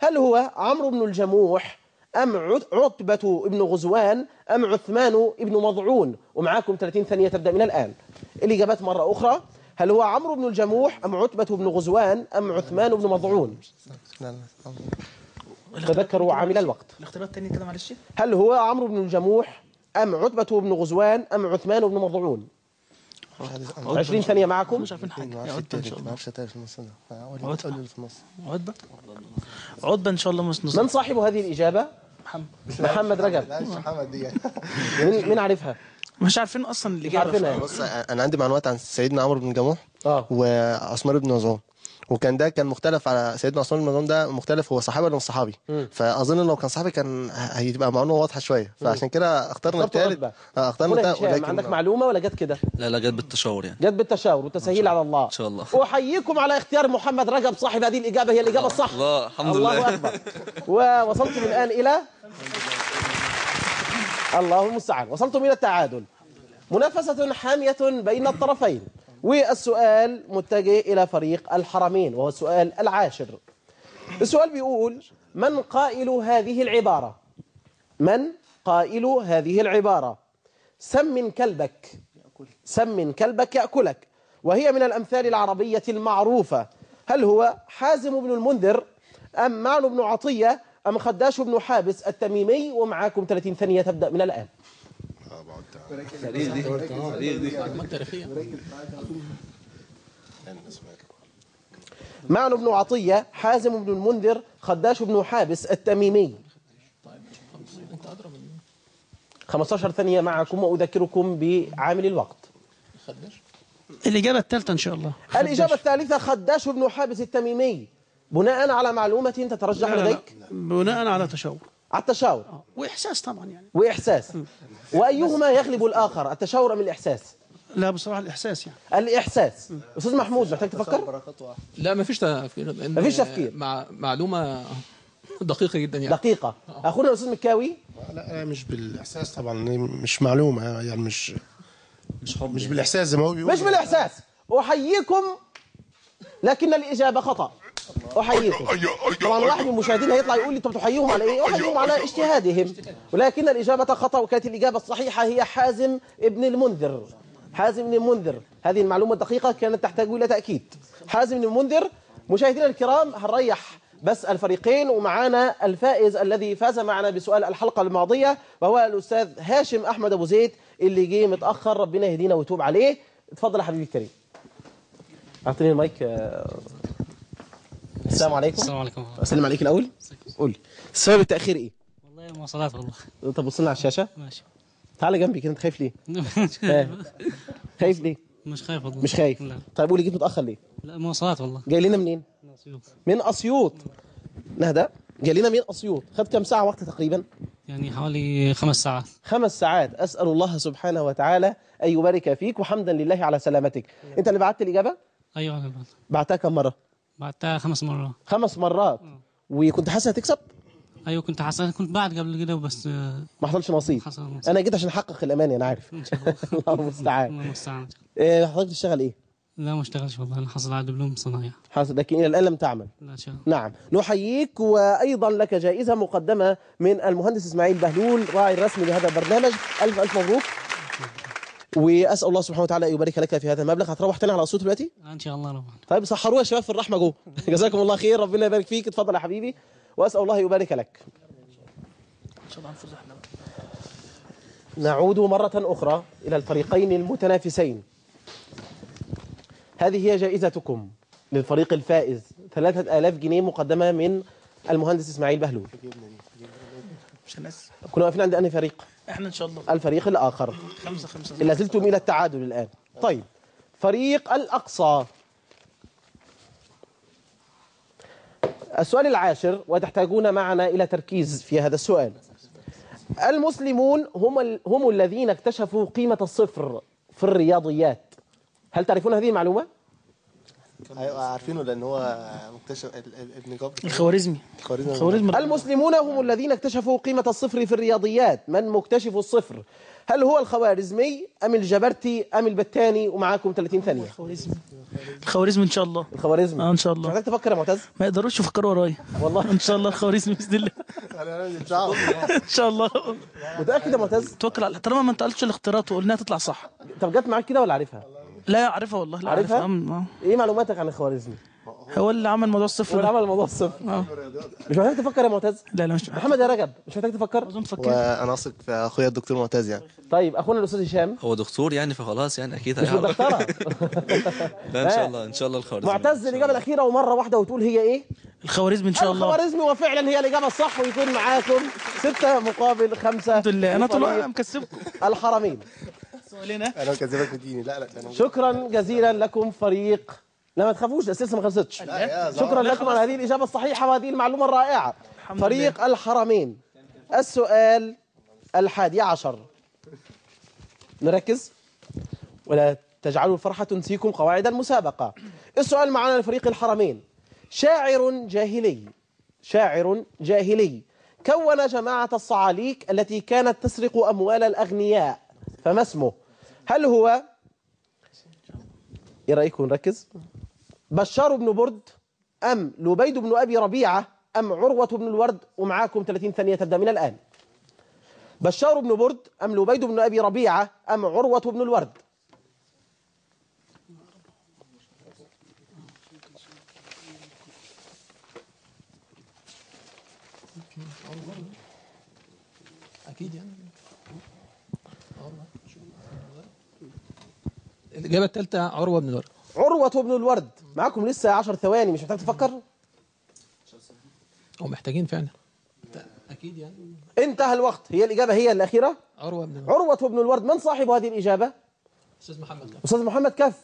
هل هو عمرو بن الجموح أم عت- عتبة بن غزوان أم عثمان بن مضعون؟ ومعاكم 30 ثانية تبدأ من الآن. الإجابات مرة أخرى هل هو عمرو بن الجموح أم عتبة بن غزوان أم عثمان بن مضعون؟ تذكروا عامل الوقت. الاختيارات التانية كده معلش هل هو عمرو بن الجموح أم عتبة بن غزوان أم عثمان بن مضعون؟ 20 ثانية معكم مش عارفين حاجة. ما أعرفش التالت ما الله أعرفش قول اللي في النص إن شاء الله مش نص. من صاحب هذه الإجابة؟ محمد. محمد رجب. محمد دي. من من عارفها؟ مش عارفين أصلا مش الإجابة عارفينها. بص أنا عندي معلومات عن سيدنا عمرو بن جموح آه. وعثمان بن مظعون وكان ده كان مختلف على سيدنا عثمان بن مظعون ده مختلف هو صحابي ولا مش صحابي؟ مم. فأظن لو كان صحابي كان هتبقى معلومة واضحة شوية. فعشان كده اخترنا الثالث. آه اخترنا الثالث هشام عندك معلومة ولا جت كده؟ لا لا جت بالتشاور يعني. جت بالتشاور والتسهيل على الله. إن شاء الله. أحييكم على اختيار محمد رجب صاحب هذه الإجابة هي الإجابة الصح. الله الحمد الله لله. أكبر. ووصلتم الآن إلى الله المستعان. وصلتم إلى التعادل. منافسة حامية بين الطرفين. والسؤال متجه إلى فريق الحرمين وهو السؤال العاشر. السؤال بيقول من قائل هذه العبارة؟ من قائل هذه العبارة؟ سمن كلبك سمن كلبك يأكلك. وهي من الأمثال العربية المعروفة. هل هو حازم بن المنذر أم معن بن عطية أم خداش بن حابس التميمي؟ ومعاكم 30 ثانية تبدأ من الآن. معلومات تاريخية. معن بن عطية حازم بن المنذر خداش بن حابس التميمي. انت ادرى من 15 ثانية معكم وأذكركم بعامل الوقت. خداش الإجابة الثالثة إن شاء الله. الإجابة الثالثة خداش بن حابس التميمي. بناء على معلومة تترجح. لديك؟ بناء على تشاور. على التشاور وإحساس طبعا يعني. وإحساس. وأيهما يغلب الآخر؟ التشاور أم الإحساس؟ لا بصراحة الإحساس يعني. الإحساس. أستاذ محمود محتاج تفكر؟ لا ما فيش تفكير. لأن مفيش تفكير. مع معلومة دقيقة جدا يعني. دقيقة. أخونا الأستاذ مكاوي؟ لا مش بالإحساس طبعا. مش معلومة يعني مش مش حب مش بالإحساس زي ما هو بيقول. مش بالإحساس. أحييكم لكن الإجابة خطأ. أحييكم. طبعا واحد من المشاهدين هيطلع يقول لي طب تحييهم على إيه؟ أحييهم على اجتهادهم. ولكن الإجابة خطأ وكانت الإجابة الصحيحة هي حازم ابن المنذر. حازم بن المنذر. هذه المعلومة الدقيقة كانت تحتاج إلى تأكيد. حازم بن المنذر مشاهدينا الكرام هنريح بس الفريقين ومعانا الفائز الذي فاز معنا بسؤال الحلقة الماضية وهو الأستاذ هاشم أحمد أبو زيد اللي جه متأخر. ربنا يهدينا ويتوب عليه. اتفضل يا حبيبي الكريم. أعطيني المايك آه. السلام عليكم. السلام عليكم. أسلم عليك الأول. قول سبب التأخير إيه؟ والله مواصلات والله. طب بص لنا على الشاشة؟ ماشي. تعال جنبي كده أنت خايف ليه؟ آه. خايف ليه؟ مش خايف والله. مش خايف. لا. طيب قولي جيت متأخر ليه؟ لا مواصلات والله. جاي لنا منين؟ من أسيوط. نهدى. جاي لنا من أسيوط. خد كام ساعة وقت تقريبا؟ يعني حوالي خمس ساعات. خمس ساعات. أسأل الله سبحانه وتعالى أن يبارك فيك وحمدا لله على سلامتك. أنت اللي بعت الإجابة؟ أيوه أنا بعتها كم مرة؟ بعتها خمس مرات. خمس مرات. وكنت حاسس هتكسب؟ أيوه كنت حاسس كنت بعد قبل كده بس آه، ما حصلش نصيب. حصل نصيب. أنا جيت عشان أحقق الأمانة أنا عارف. الله. المستعان. الله المستعان. إيه، حضرتك بتشتغل إيه؟ لا ما اشتغلش والله. أنا حصل على دبلوم صنايع حاصل لكن إلى الآن لم تعمل. لا شاء الله. نعم. نحييك وأيضا لك جائزة مقدمة من المهندس إسماعيل بهلول راعي الرسمي لهذا البرنامج. ألف ألف مبروك. وأسأل الله سبحانه وتعالى أن يبارك لك في هذا المبلغ. هتروح تاني على أسيوط دلوقتي؟ إن شاء الله طبعا طيب سحروها يا شباب في الرحمة جوه جزاكم الله خير ربنا يبارك فيك. اتفضل يا حبيبي. وأسأل الله يبارك لك. ان شاء الله هنفوز إحنا بقى. نعود مرة أخرى إلى الفريقين المتنافسين. هذه هي جائزتكم للفريق الفائز. ثلاثة آلاف جنيه مقدمة من المهندس إسماعيل بهلول. كنا واقفين عند أنهي فريق؟ إحنا ان شاء الله. الفريق الآخر. خمسة خمسة. إلا زلتم إلى التعادل الآن. طيب فريق الأقصى. السؤال العاشر وتحتاجون معنا إلى تركيز في هذا السؤال. المسلمون هم ال... هم الذين اكتشفوا قيمة الصفر في الرياضيات. هل تعرفون هذه المعلومة؟ أيوه عارفينه لأن هو مكتشف ال- ال- ابن جبر. الخوارزمي. خوارزمي الخوارزمي. المسلمون هم الذين اكتشفوا قيمة الصفر في الرياضيات. من مكتشف الصفر؟ هل هو الخوارزمي أم الجبرتي أم البتاني؟ ومعاكم 30 ثانية. الخوارزمي. الخوارزمي إن شاء الله. الخوارزمي. آه إن شاء الله. محتاج تفكر يا معتز؟ ما يقدروش يفكروا ورايا. والله. إن شاء الله الخوارزمي بإذن الله. إن شاء الله. متأكد يا معتز؟ توكل على طالما ما انت قلتش الاختيارات وقلناها تطلع صح. طب جت معاك كده ولا عارفها؟ لا عارفها والله لا عارفها؟ عارفها آه. إيه معلوماتك عن الخوارزمي؟ هو اللي عمل موضوع هو الصفر اللي ده. عمل الموضوع الصفر. آه. مش محتاج تفكر يا معتز؟ لا لا مش محمد يا رجب مش محتاج تفكر؟ أظن تفكر وأنا أثق في أخويا الدكتور معتز يعني. طيب أخونا الأستاذ هشام. هو دكتور يعني فخلاص يعني أكيد مش لا إن شاء الله إن شاء الله الخوارزمي. معتز الإجابة الأخيرة ومرة واحدة وتقول هي إيه؟ الخوارزمي إن شاء الله. الخوارزمي وفعلا هي الإجابة الصح ويكون معاكم ستة مقابل خمسة. الحمد لله. أنا طول الوقت مكسبكم. الحرمين. سؤالنا أنا مكذبك في ديني لا لا شكرا جزيلا لكم فريق. لا ما تخافوش الاسئله ما خلصتش. شكرا لكم على هذه الإجابة الصحيحة وهذه المعلومة الرائعة. الحمد فريق الحرمين. السؤال الحادي عشر. نركز. ولا تجعلوا الفرحة تنسيكم قواعد المسابقة. السؤال معنا لفريق الحرمين. شاعر جاهلي. شاعر جاهلي. كون جماعة الصعاليك التي كانت تسرق أموال الأغنياء. فما اسمه؟ هل هو إيه رأيكم نركز بشار بن برد أم لبيد بن أبي ربيعة أم عروة بن الورد ومعاكم 30 ثانية تبدأ من الآن. بشار بن برد أم لبيد بن أبي ربيعة أم عروة بن الورد؟ أكيد يعني. الإجابة الثالثة عروة بن الورد. عروة بن الورد. معاكم لسه 10 ثواني مش محتاج تفكر؟ هم محتاجين فعلا. أكيد يعني. انتهى الوقت. هي الإجابة هي الأخيرة. عروة بن الورد. عروة بن الورد من صاحب هذه الإجابة؟ أستاذ محمد. كان أستاذ محمد كف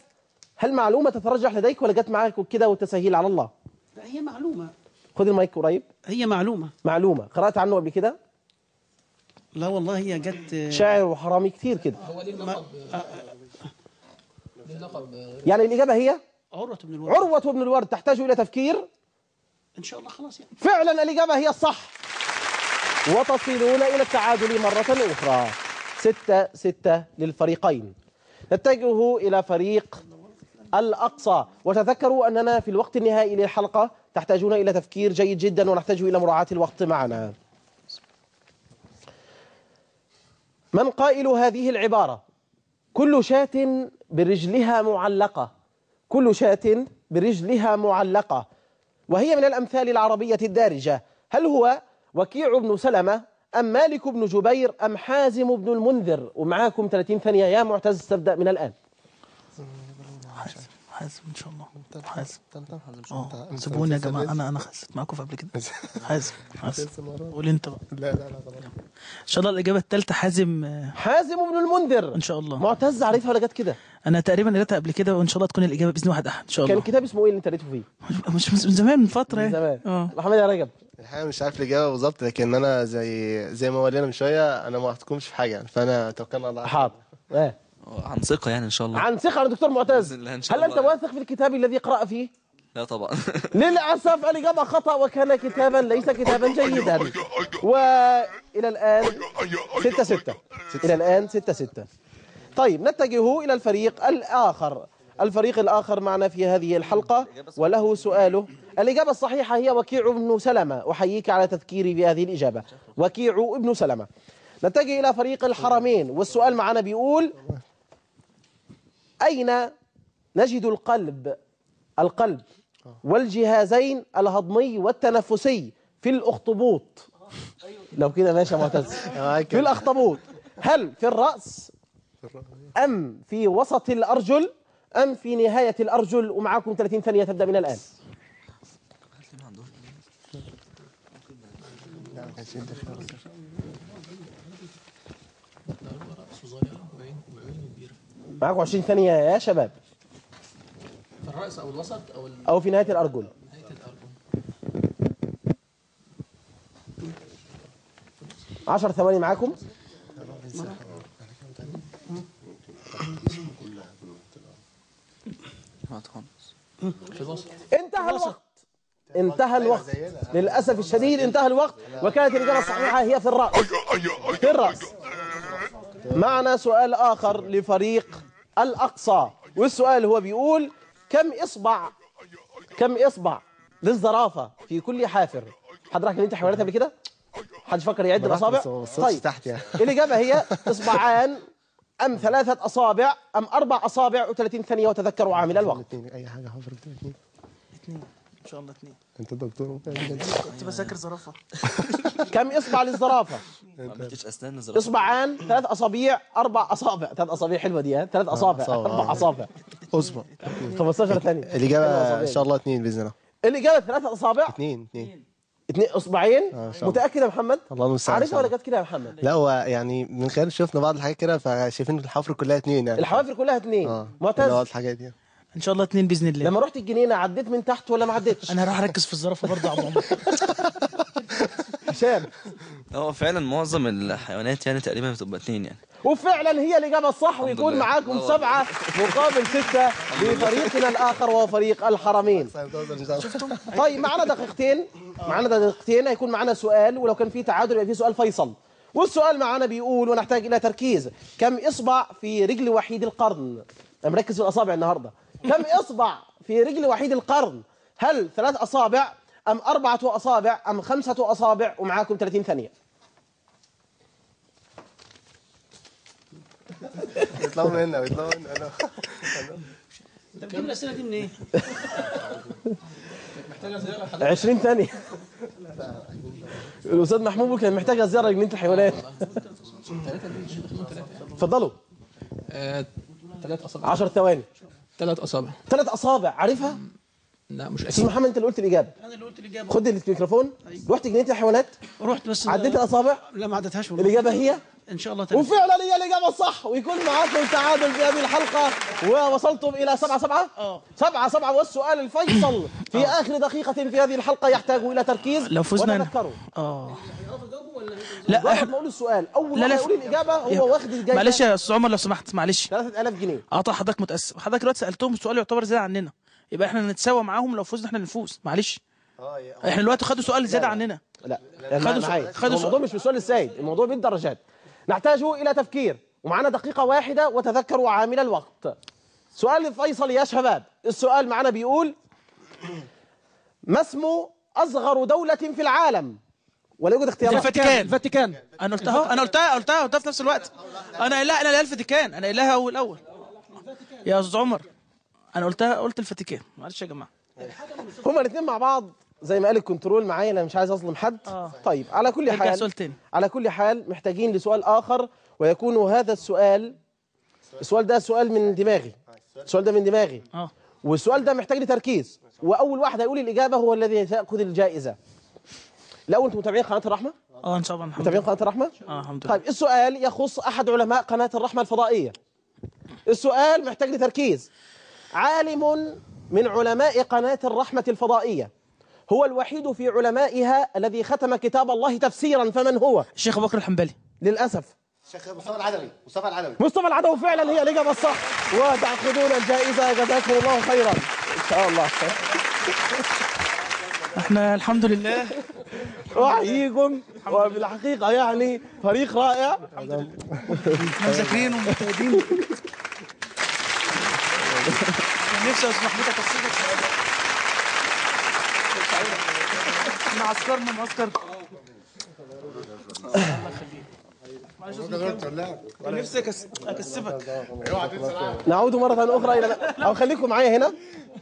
هل معلومة تترجح لديك ولا جت معاك كده والتسهيل على الله؟ لا هي معلومة. خذ المايك قريب. هي معلومة. معلومة. قرأت عنه قبل كده؟ لا والله هي جت شاعر وحرامي كتير كده. هو ليه لقب ليه لقب يعني الإجابة هي؟ عروة بن الورد. عروة بن الورد. تحتاج إلى تفكير؟ إن شاء الله خلاص يعني. فعلا الإجابة هي الصح. وتصلون إلى التعادل مرة أخرى. ستة ستة للفريقين. نتجه إلى فريق الأقصى. وتذكروا أننا في الوقت النهائي للحلقة تحتاجون إلى تفكير جيد جدا ونحتاج إلى مراعاة الوقت معنا. من قائل هذه العبارة؟ كل شاة برجلها معلقة. كل شاة برجلها معلقة. وهي من الأمثال العربية الدارجة. هل هو وكيع بن سلمة أم مالك بن جبير أم حازم بن المنذر؟ ومعاكم 30 ثانية يا معتز تبدأ من الآن. حازم حازم. إن شاء الله. حازم أنت- سيبوني يا جماعة. أنا أنا خسيت معاكم قبل كده. حازم حازم. قول أنت بقى. لا لا لا شاء الله الإجابة الثالثه حازم آه، حازم بن المنذر. إن شاء الله. معتز عارفها ولا جت كده؟ أنا تقريبا قريتها قبل كده وإن شاء الله تكون الإجابة بإذن واحد احد إن شاء كان الله. كتاب اسمه إيه اللي أنت قريته فيه؟ مش من زمان من فترة. من يعني. زمان. آه. محمد يا رجب. الحقيقة مش عارف الإجابة بالظبط لكن أنا زي زي ما ورينا من شوية أنا ما أحكمش في حاجة يعني فأنا توكلنا على الله. حاضر. آه. عن ثقة يعني إن شاء الله. عن ثقة يا دكتور معتز. هل أنت الله. واثق في الكتاب الذي قرأ فيه؟ لا طبعا. للأسف الإجابة خطأ وكان كتابا ليس كتابا جيدا. وإلى الآن ستة ستة. إلى الآن ستة ستة. طيب نتجه إلى الفريق الآخر. الفريق الآخر معنا في هذه الحلقة وله سؤاله. الإجابة الصحيحة هي وكيع بن سلمة. أحييك على تذكيري بهذه الإجابة. وكيع ابن سلمة. نتجه إلى فريق الحرمين والسؤال معنا بيقول أين نجد القلب؟ القلب. والجهازين الهضمي والتنفسي في الأخطبوط. لو كده ماشي يا معتز. في الأخطبوط. هل في الرأس؟ أم في وسط الأرجل؟ أم في نهاية الأرجل؟ ومعاكم 30 ثانية تبدأ من الآن. معاكم 20 ثانية يا شباب. في الرأس أو الوسط أو ال- أو في نهاية الأرجل. نهاية الأرجل. 10 ثواني معاكم. انتهى الوقت. انتهى الوقت. للأسف الشديد انتهى الوقت. وكانت الإجابة الصحيحة هي في الرأس. في الرأس. معنا سؤال آخر لفريق الأقصى. والسؤال هو بيقول كم إصبع؟ كم إصبع للزرافة في كل حافر؟ حضرتك انت حواليتها قبل كده؟ حد فكر يعد الأصابع؟ طيب. تحت يعني. الإجابة هي إصبعان أم ثلاثة أصابع أم أربع أصابع و30 ثانية وتذكروا عامل الوقت. الاثنين أي حاجة حفر الاثنين اثنين. ان شاء الله اثنين أنت دكتور كنت بذاكر زرافة. كم إصبع للزرافة؟ ما عملتش أسنان زرافة إصبعان ثلاث أصابيع أربع أصابع. ثلاث أصابيع حلوة دي ها؟ ثلاث أصابع أصابع. أربع أصابع. أصبع. 15 ثانية. الإجابة إن شاء الله اثنين بإذن الله. الإجابة ثلاثة أصابع؟ اثنين اثنين اثنين إصبعين؟ آه،. متأكد يا محمد؟ الله المستعان عارفها ولا. جت كده يا محمد؟ لا هو يعني من خلال شفنا بعض الحاجات كده فشايفين الحفر كلها اثنين يعني. الحوافر كلها اثنين آه معتز؟ الحاجات دي. إن شاء الله اثنين بإذن الله. لما رحت الجنينة عديت من تحت ولا ما عديتش؟ أنا هروح أركز في الزرافة برضه يا عم عمر. هشام. هو فعلا معظم الحيوانات يعني تقريبا بتبقى اتنين يعني. وفعلا هي الإجابة الصح ويكون. معاكم سبعة مقابل ستة لفريقنا الآخر وهو فريق الحرمين. طيب معنا دقيقتين. معنا دقيقتين. هيكون معنا سؤال ولو كان في تعادل يبقى في سؤال فيصل. والسؤال معنا بيقول ونحتاج إلى تركيز كم إصبع في رجل وحيد القرن؟ أنا مركز في الأصابع النهاردة. كم إصبع في رجل وحيد القرن؟ هل ثلاث أصابع أم أربعة أصابع أم خمسة أصابع؟ ومعاكم 30 ثانية. يطلعوا منا ويطلعوا منا انت بتجيب الأسئلة دي منين؟ محتاجة زيارة 20 ثانية. الأستاذ محمود كان محتاج زيارة لجنينة الحيوانات. اتفضلوا. ثلاث أصابع. 10 ثواني. ثلاث أصابع. ثلاث أصابع عارفها؟ لا مش أستاذ أكيد. محمد أنت اللي قلت الإجابة. أنا اللي قلت الإجابة. خد الميكروفون. رحت جنينة الحيوانات رحت بس عديت الأصابع؟ لا ما عدتهاش والله. الإجابة هي؟ إن شاء الله تمام. وفعلا هي الإجابة الصح. ويكون معاكم تعادل في هذه الحلقة. ووصلتم إلى سبعة سبعة؟ آه. سبعة سبعة. والسؤال الفيصل في آخر دقيقة في هذه الحلقة يحتاج إلى تركيز. لو فزنا هنا. آه لا إحنا ما أقول السؤال. أول لا، ما يقول الإجابة يا- هو واخد الجايزة. معلش يا أستاذ عمر لو سمحت معلش. 3000 جنيه. آه حضرتك متأسف. حضرتك دلوقتي سألتهم سؤال يعتبر زيادة عننا. يبقى إحنا نتساوى معاهم لو فزنا إحنا نفوز. معلش. إحنا دلوقتي خدوا سؤال زيادة عننا. لا خدوا خدوا سؤال- معايا. خدوا الموضوع سؤال. مش بالسؤال السائد الموضوع بالدرجات نحتاج إلى تفكير. ومعنا دقيقة واحدة وتذكروا عامل الوقت. سؤال الفيصل يا شباب. السؤال معنا بيقول ما اسم أصغر دولة في العالم؟ ولا يوجد اختيارات الفاتيكان. الفاتيكان. أنا قلتها أنا قلتها قلتها قلتها في نفس الوقت. أنا لا أنا لا الفاتيكان أنا قايلها أول أول. يا أستاذ عمر أنا قلتها قلت الفاتيكان. معلش يا جماعة. هما الاثنين مع بعض زي ما قال ال control معايا أنا مش عايز أظلم حد. آه. طيب على كل حال سؤال تاني. على كل حال محتاجين لسؤال آخر ويكون هذا السؤال السؤال ده سؤال من دماغي. السؤال ده من دماغي. آه. والسؤال ده محتاج لتركيز. وأول واحد هيقول الإجابة هو الذي سيأخذ الجائزة. الأول أنتم متابعين قناة الرحمة؟ آه إن شاء الله الحمد متابعين لله. قناة الرحمة؟ آه الحمد لله. طيب السؤال يخص أحد علماء قناة الرحمة الفضائية. السؤال محتاج لتركيز. عالم من علماء قناة الرحمة الفضائية. هو الوحيد في علمائها الذي ختم كتاب الله تفسيرا فمن هو؟ الشيخ أبو بكر الحنبلي. للأسف. الشيخ مصطفى العدوي. مصطفى العدوي. مصطفى العدو فعلا هي الإجابة الصح. وتأخذون الجائزة. جزاكم الله خيرا. إن شاء الله. إحنا الحمد لله أحييكم وبالحقيقة يعني فريق رائع. إحنا مذاكرين ومجتهدين. نفسي يا أستاذ محمود اكسبك إحنا عسكرنا معسكر نفسي أكسبك. نعود مرة أخرى إلى أو خليكم معايا هنا.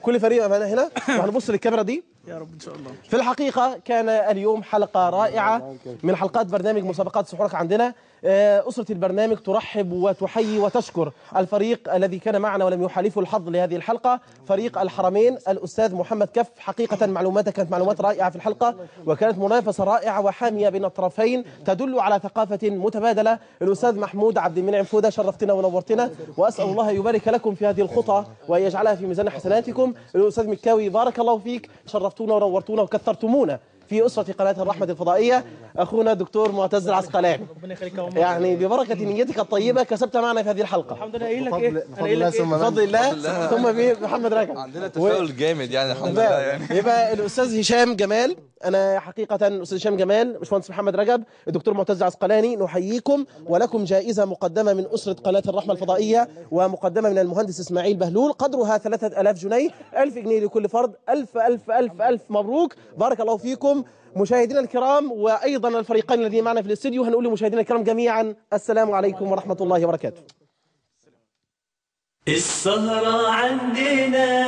كل فريق هنا. وهنبص للكاميرا دي. يا رب إن شاء الله. في الحقيقة كان اليوم حلقة رائعة من حلقات برنامج مسابقات سحورك عندنا. أسرة البرنامج ترحب وتحيي وتشكر الفريق الذي كان معنا ولم يحالفه الحظ لهذه الحلقة فريق الحرمين الأستاذ محمد كف. حقيقة معلوماتك كانت معلومات رائعة في الحلقة وكانت منافسة رائعة وحامية بين الطرفين تدل على ثقافة متبادلة. الأستاذ محمود عبد المنعم فودة شرفتنا ونورتنا وأسأل الله يبارك لكم في هذه الخطى ويجعلها في ميزان حسناتكم. الأستاذ مكاوي بارك الله فيك شرفتونا ونورتونا وكثرتونا في أسرة قناة الرحمة الفضائية أخونا الدكتور معتز العسقلاني. ربنا يخليك يا عمر يعني ببركة نيتك الطيبة كسبت معنا في هذه الحلقة. الحمد لله. قايل لك أنا بفضل قايل الله ثم بفضل الله ثم بمحمد رجب عندنا تفاؤل جامد يعني الحمد لله يعني. يبقى الأستاذ هشام جمال. أنا حقيقة الاستاذ هشام جمال باشمهندس محمد رجب الدكتور معتز عسقلاني نحييكم ولكم جائزة مقدمة من أسرة قناة الرحمة الفضائية ومقدمة من المهندس إسماعيل بهلول. قدرها 3000 جنيه. 1000 جنيه لكل فرد. ألف ألف ألف ألف مبروك. بارك الله فيكم. مشاهدينا الكرام وأيضا الفريقين الذين معنا في الاستديو هنقول لمشاهدينا الكرام جميعا السلام عليكم ورحمة الله وبركاته. السهرة عندنا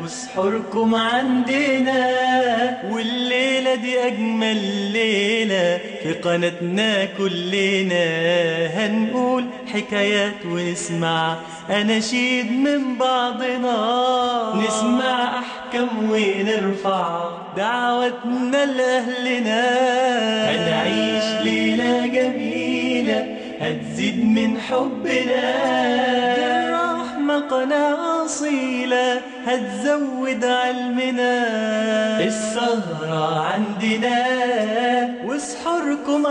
وسحوركم عندنا والليلة دي أجمل ليلة في قناتنا كلنا. هنقول حكايات ونسمع أناشيد من بعضنا. نسمع أحكام ونرفع دعوتنا لأهلنا. هنعيش ليلة جميلة هتزيد من حبنا. الرحمة قناة أصيلة هتزود علمنا؟ السهرة عندنا وسحوركم